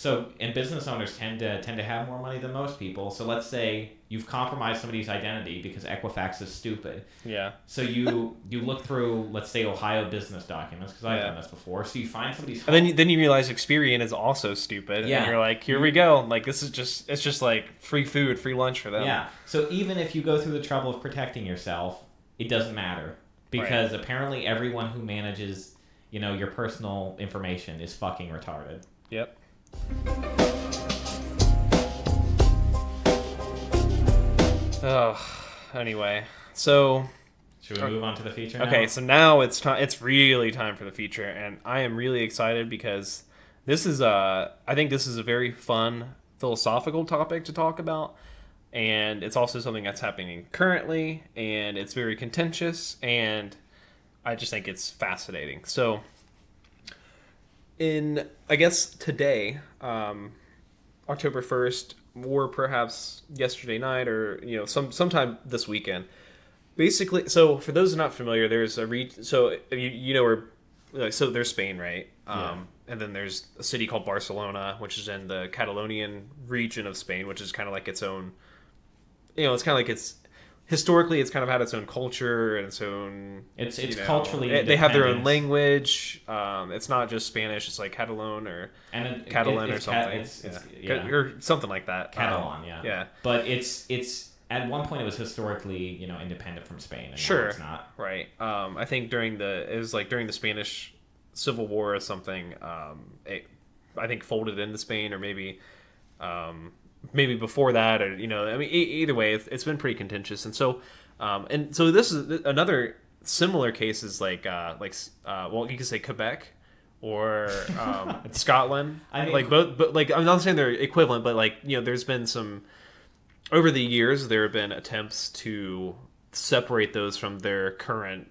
So, and business owners tend to tend to have more money than most people. So, let's say you've compromised somebody's identity because Equifax is stupid. Yeah. So you you look through, let's say, Ohio business documents because I've Yeah. done this before. So you find somebody's And then you, then you realize Experian is also stupid. Yeah. And you're like, here we go. Like this is just it's just like free food, free lunch for them. Yeah. So even if you go through the trouble of protecting yourself, it doesn't matter because apparently everyone who manages, you know, your personal information is fucking retarded. Yep. Oh, anyway. So Should we move on to the feature? now? Okay, so now it's time. It's really time for the feature, and I am really excited because this is a. I think this is a very fun philosophical topic to talk about, and it's also something that's happening currently, and it's very contentious, and I just think it's fascinating. So, in I guess today, um, October first, or perhaps yesterday night, or you know, some sometime this weekend. Basically so for those not familiar there's a re- so you, you know where like, so there's spain right? Um, and then there's a city called barcelona which is in the catalonian region of spain which is kind of like its own you know it's kind of like it's historically it's kind of had its own culture and its own It's it's know, culturally they- have their own language um, it's not just spanish it's like catalan or and it, catalan it- or something it's, it's, yeah. yeah. or something like that Um, Catalan, yeah. yeah But it's it's at one point it was historically you know independent from Spain, and Sure. it's not. Right. Um, I think during the it was like during the Spanish Civil War or something. Um, it, I think folded into Spain or maybe, um, maybe before that or you know I mean e- either way it's, it's been pretty contentious and so um, and so this is another similar case is like uh, like uh, well you could say Quebec or um, [laughs] Scotland. I mean- like both, but like I'm not saying they're equivalent, but like you know, there's been some over the years there have been attempts to separate those from their current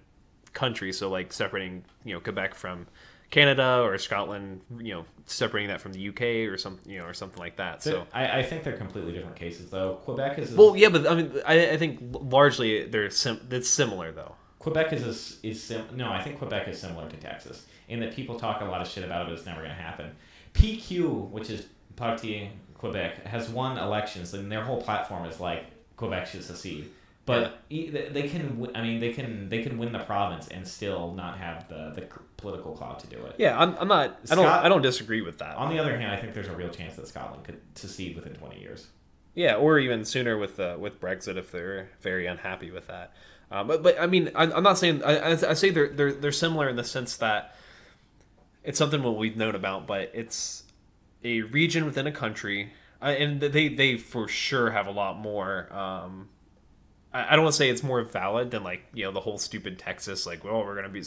country. So like separating you know Quebec from Canada or Scotland, you know, separating that from the UK or some you know or something like that. So. I, I think they're completely different cases though. Quebec is Well, yeah, but I mean, I, I think largely they're sim- it's similar though. Quebec is a, is sim- no. I think Quebec is similar to Texas in that people talk a lot of shit about it, but it's never going to happen. PQ, which is Parti Quebec, has won elections, and their whole platform is like Quebec should secede. But e- they can, I mean, they can they can win the province and still not have the the political clout to do it. Yeah, I'm, I'm not. I don't. I don't disagree with that. On the other hand, I think there's a real chance that Scotland could secede within 20 years. Yeah, or even sooner with uh, with Brexit if they're very unhappy with that. Uh, but but I mean, I, I'm not saying I, I I say they're they're they're similar in the sense that it's something what we've known about, but it's a region within a country, uh, and they they for sure have a lot more. Um, I don't want to say it's more valid than like you know the whole stupid Texas like well we're gonna be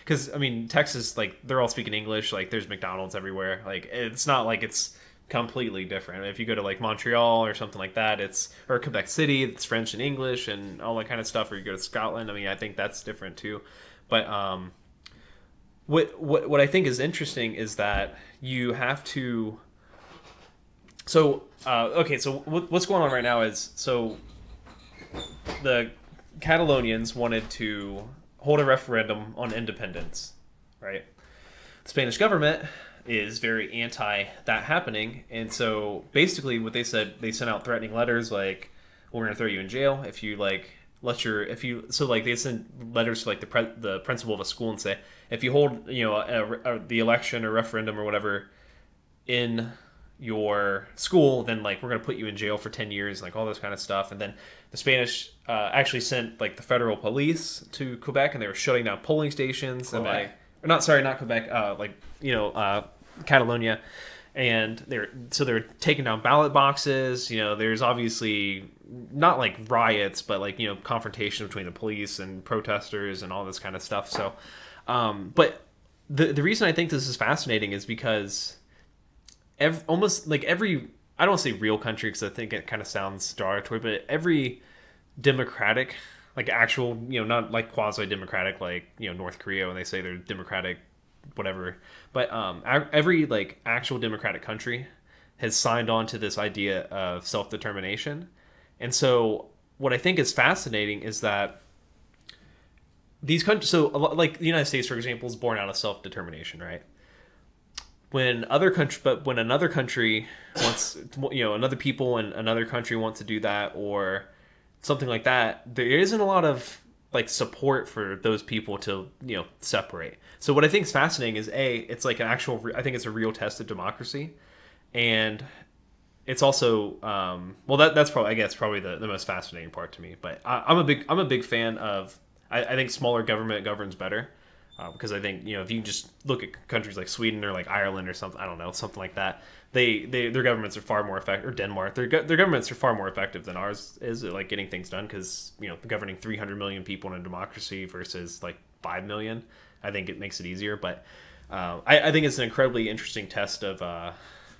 because I mean Texas like they're all speaking English like there's McDonald's everywhere like it's not like it's completely different. If you go to like Montreal or something like that it's or Quebec City it's French and English and all that kind of stuff or you go to Scotland I mean I think that's different too. But um what what what I think is interesting is that you have to so uh, okay so what, what's going on right now is so the Catalonians wanted to hold a referendum on independence, right? The Spanish government is very anti that happening, and so basically what they said, they sent out threatening letters like, well, "We're gonna throw you in jail if you like let your if you so like they send letters to like the pre- the principal of a school and say if you hold you know a, a, the election or referendum or whatever in your school, then like we're gonna put you in jail for ten years, like all this kind of stuff. And then the Spanish uh, actually sent like the federal police to Quebec, and they were shutting down polling stations. And like, or not sorry, not Quebec, uh, like you know, uh, Catalonia. And they're so they're taking down ballot boxes. You know, there's obviously not like riots, but like you know, confrontation between the police and protesters and all this kind of stuff. So, um, but the the reason I think this is fascinating is because ev almost like every I don't say real country because I think it kind of sounds derogatory, but every democratic, like actual, you know, not like quasi democratic, like you know North Korea when they say they're democratic, whatever. But um, every like actual democratic country has signed on to this idea of self determination, and so what I think is fascinating is that these countries so like the united states for example is born out of self-determination right when other country but when another country wants you know another people in another country want to do that or something like that there isn't a lot of like support for those people to you know separate. So what i think is fascinating is a it's like an actual i think it's a real test of democracy. And it's also um, well that that's probably I guess probably the, the most fascinating part to me. But I, am a big I'm a big fan of I, I think smaller government governs better uh, because I think you know if you just look at countries like Sweden or like Ireland or something I don't know something like that they, they their governments are far more effective or Denmark their their governments are far more effective than ours is at like getting things done because you know governing 300 million people in a democracy versus like five million I think it makes it easier but uh, I, I think it's an incredibly interesting test of. Uh,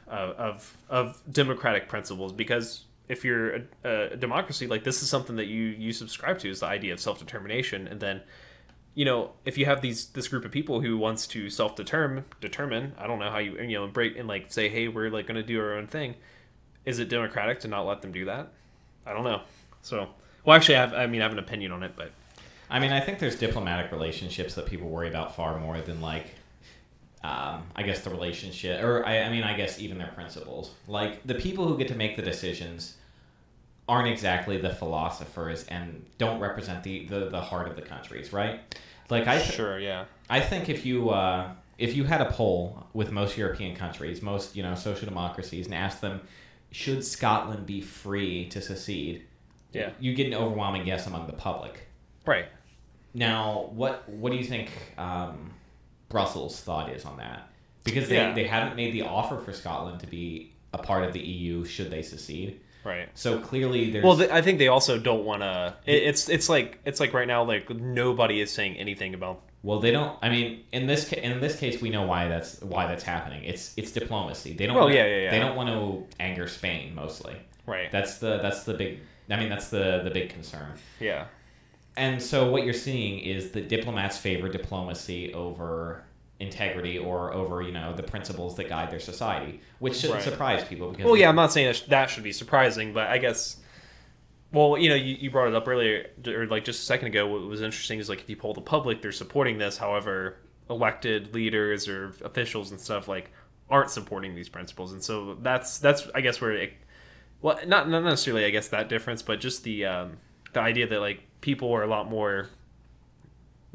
of of democratic principles because if you're a, a, democracy like this is something that you you subscribe to is the idea of self-determination and then you know if you have these this group of people who wants to self-determine determine i don't know how you you know break and like say hey we're like going to do our own thing is it democratic to not let them do that i don't know so well actually i have i mean i have an opinion on it but i mean i think there's diplomatic relationships that people worry about far more than like um, I guess the relationship, or I, I mean, I guess even their principles. Like the people who get to make the decisions aren't exactly the philosophers and don't represent the, the, the heart of the countries, right? Like I th- sure, yeah. I think if you uh, if you had a poll with most European countries, most you know social democracies, and asked them, should Scotland be free to secede? Yeah, you get an overwhelming yes among the public. Right. Now, what what do you think? Um, Brussels' thought is on that because they, yeah. they haven't made the offer for Scotland to be a part of the EU should they secede. Right. So clearly, there's. Well, I think they also don't want to. It, it's it's like it's like right now, like nobody is saying anything about. Well, they don't. I mean, in this ca- in this case, we know why that's why that's happening. It's it's diplomacy. They don't. Well, wanna, yeah, yeah, yeah. They don't want to anger Spain mostly. Right. That's the that's the big. I mean, that's the the big concern. Yeah. And so what you're seeing is the diplomats favor diplomacy over integrity or over you know the principles that guide their society, which shouldn't right. surprise people. Because well, yeah, I'm not saying that, that should be surprising, but I guess. Well, you know, you, you brought it up earlier, or like just a second ago. What was interesting is like if you poll the public, they're supporting this. However, elected leaders or officials and stuff like aren't supporting these principles, and so that's that's I guess where it, well, not not necessarily I guess that difference, but just the um, the idea that like people are a lot more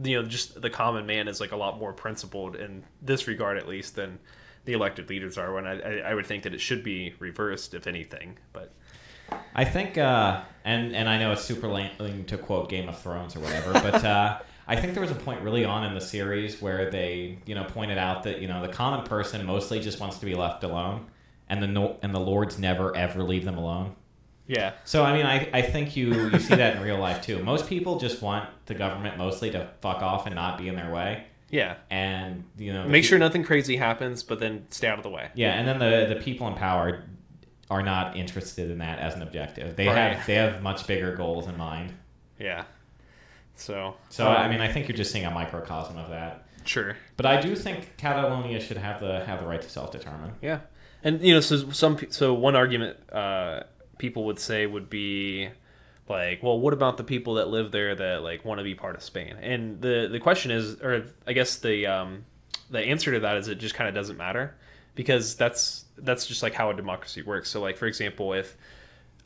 you know just the common man is like a lot more principled in this regard at least than the elected leaders are when I, I would think that it should be reversed if anything but I think uh, and and I know it's super lame to quote Game of Thrones or whatever but uh, I think there was a point really on in the series where they you know pointed out that you know the common person mostly just wants to be left alone and the no- and the lords never ever leave them alone yeah. So I mean, I, I think you you see that in real life too. Most people just want the government mostly to fuck off and not be in their way. Yeah. And you know, make sure nothing crazy happens, but then stay out of the way. Yeah, and then the the people in power are not interested in that as an objective. They right. have they have much bigger goals in mind. Yeah. So. So um, I mean, I think you're just seeing a microcosm of that. Sure. But I do think Catalonia should have the have the right to self determine. Yeah. And you know, so some so one argument. Uh, people would say would be like, well, what about the people that live there that like want to be part of Spain? And the the question is, or I guess the um, the answer to that is it just kind of doesn't matter because that's that's just like how a democracy works. So like for example, if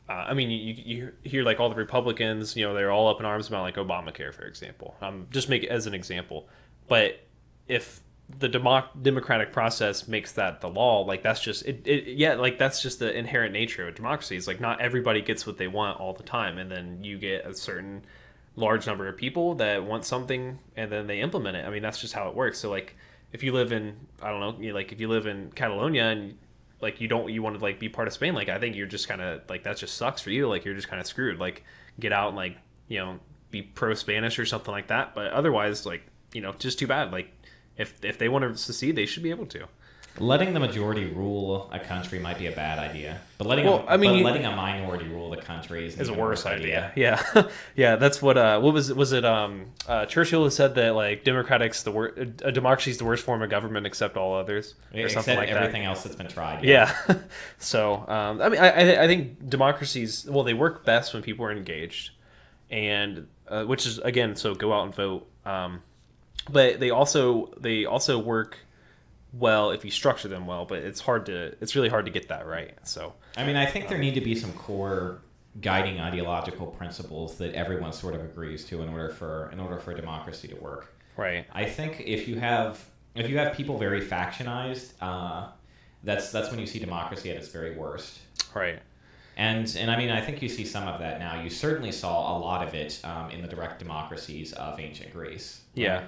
uh, I mean, you, you hear like all the Republicans, you know, they're all up in arms about like Obamacare, for example. Um, just make it as an example. But if the democ- democratic process makes that the law like that's just it, it yeah like that's just the inherent nature of democracy. It's like not everybody gets what they want all the time and then you get a certain large number of people that want something and then they implement it. I mean that's just how it works. So like if you live in i don't know you know, like if you live in catalonia and like you don't you want to like be part of spain like i think you're just kind of like that just sucks for you. Like you're just kind of screwed. Like get out and like you know be pro spanish or something like that. But otherwise like you know just too bad. Like if if they want to secede, they should be able to. letting the majority rule a country might be a bad idea, but letting Well, a, I mean, but you- letting a minority rule the country is, is a worse idea. Yeah, [laughs] yeah. That's what. Uh, what was it? Was it? Um, uh, Churchill has said that like democratic's the worst. A democracy is the worst form of government except all others, or Except something like everything that. else that's been tried. Yeah. [laughs] so um, I mean, I I- I think democracies. Well, they work best when people are engaged, and uh, which is again, so go out and vote. Um, but they also they also work well if you structure them well. But it's hard to it's really hard to get that right. So I mean, I think there need to be some core guiding ideological principles that everyone sort of agrees to in order for in order for democracy to work. right. I think if you have if you have people very factionized, uh, that's that's when you see democracy at its very worst. Right. And and I mean, I think you see some of that now. You certainly saw a lot of it um, in the direct democracies of ancient Greece. Yeah.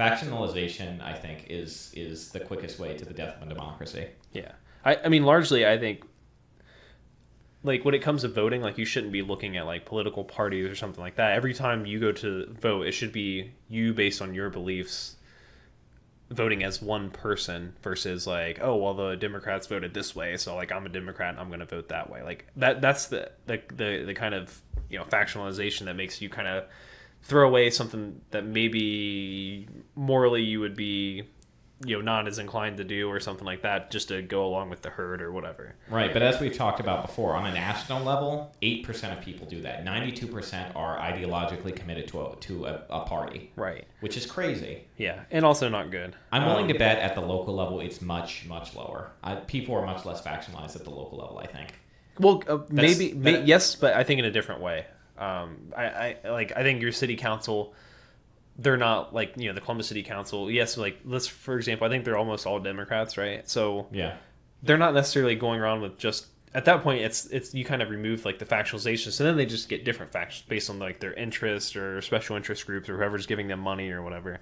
Factionalization, I think, is is the quickest way to the death of a democracy. Yeah. I, I mean, largely, I think, like, when it comes to voting, like, you shouldn't be looking at, like, political parties or something like that. Every time you go to vote, it should be you based on your beliefs voting as one person versus, like, oh, well, the Democrats voted this way, so, like, I'm a Democrat, I'm going to vote that way. Like, that that's the, the, the, the kind of, you know, factionalization that makes you kind of throw away something that maybe morally you would be you know not as inclined to do or something like that just to go along with the herd or whatever Right, but as we've talked about before, on a national level, eight percent of people do that. Ninety-two percent are ideologically committed to a to a, a party, right which is crazy. yeah and also not good I'm willing Um, to bet at the local level, it's much much lower. I, people are much less factionalized at the local level. I think. well uh, maybe may, yes but i think in a different way um I, I like i think your city council they're not like you know the columbus city council yes like let's for example i think they're almost all democrats right? So Yeah. they're not necessarily going around with just at that point it's it's you kind of remove like the factionalization so then they just get different factions based on like their interest or special interest groups or whoever's giving them money or whatever.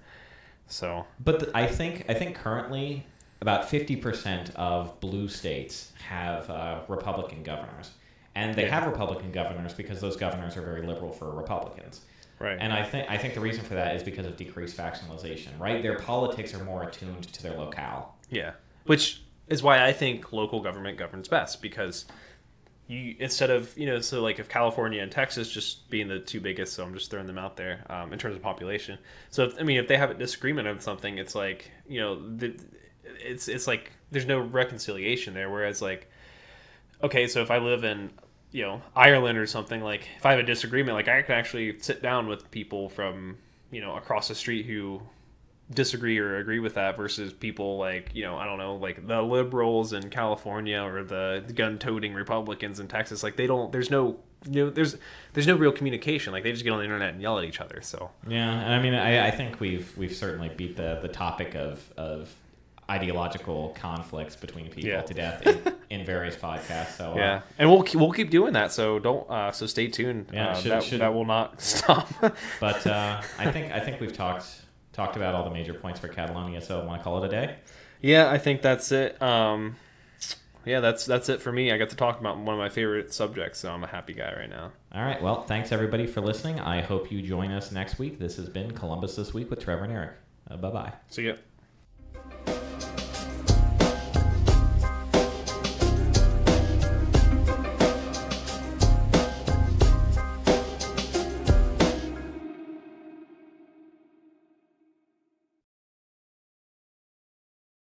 So But th- I think I think currently about fifty percent of blue states have uh, Republican governors, and they have Republican governors because those governors are very liberal for Republicans. right And I think I think the reason for that is because of decreased factionalization. Right, their politics are more attuned to their locale. Yeah, which is why I think local government governs best because you instead of you know so like if California and Texas just being the two biggest, so I'm just throwing them out there um, in terms of population. So if, I mean, if they have a disagreement on something, it's like you know the, it's it's like there's no reconciliation there. Whereas like okay, so if I live in you know Ireland or something, like if I have a disagreement, like I can actually sit down with people from you know across the street who disagree or agree with that versus people like you know I don't know like the liberals in California or the gun-toting Republicans in Texas. Like they don't there's no you know there's there's no real communication. Like they just get on the internet and yell at each other so. Yeah, and I mean, I, I think we've we've certainly beat the, the topic of of ideological conflicts between people Yeah. to death in, [laughs] in various podcasts. So uh, yeah and we'll we'll keep doing that so don't uh so stay tuned Yeah, uh, should- that, should- that will not [laughs] stop But uh, I think I think we've talked talked about all the major points for Catalonia. So I want to call it a day? yeah I think that's it um yeah that's that's it for me I got to talk about one of my favorite subjects so I'm a happy guy right now All right. Well, thanks everybody for listening. I hope you join us next week. This has been Columbus this week with Trevor and Eric. Uh, bye bye. so yeah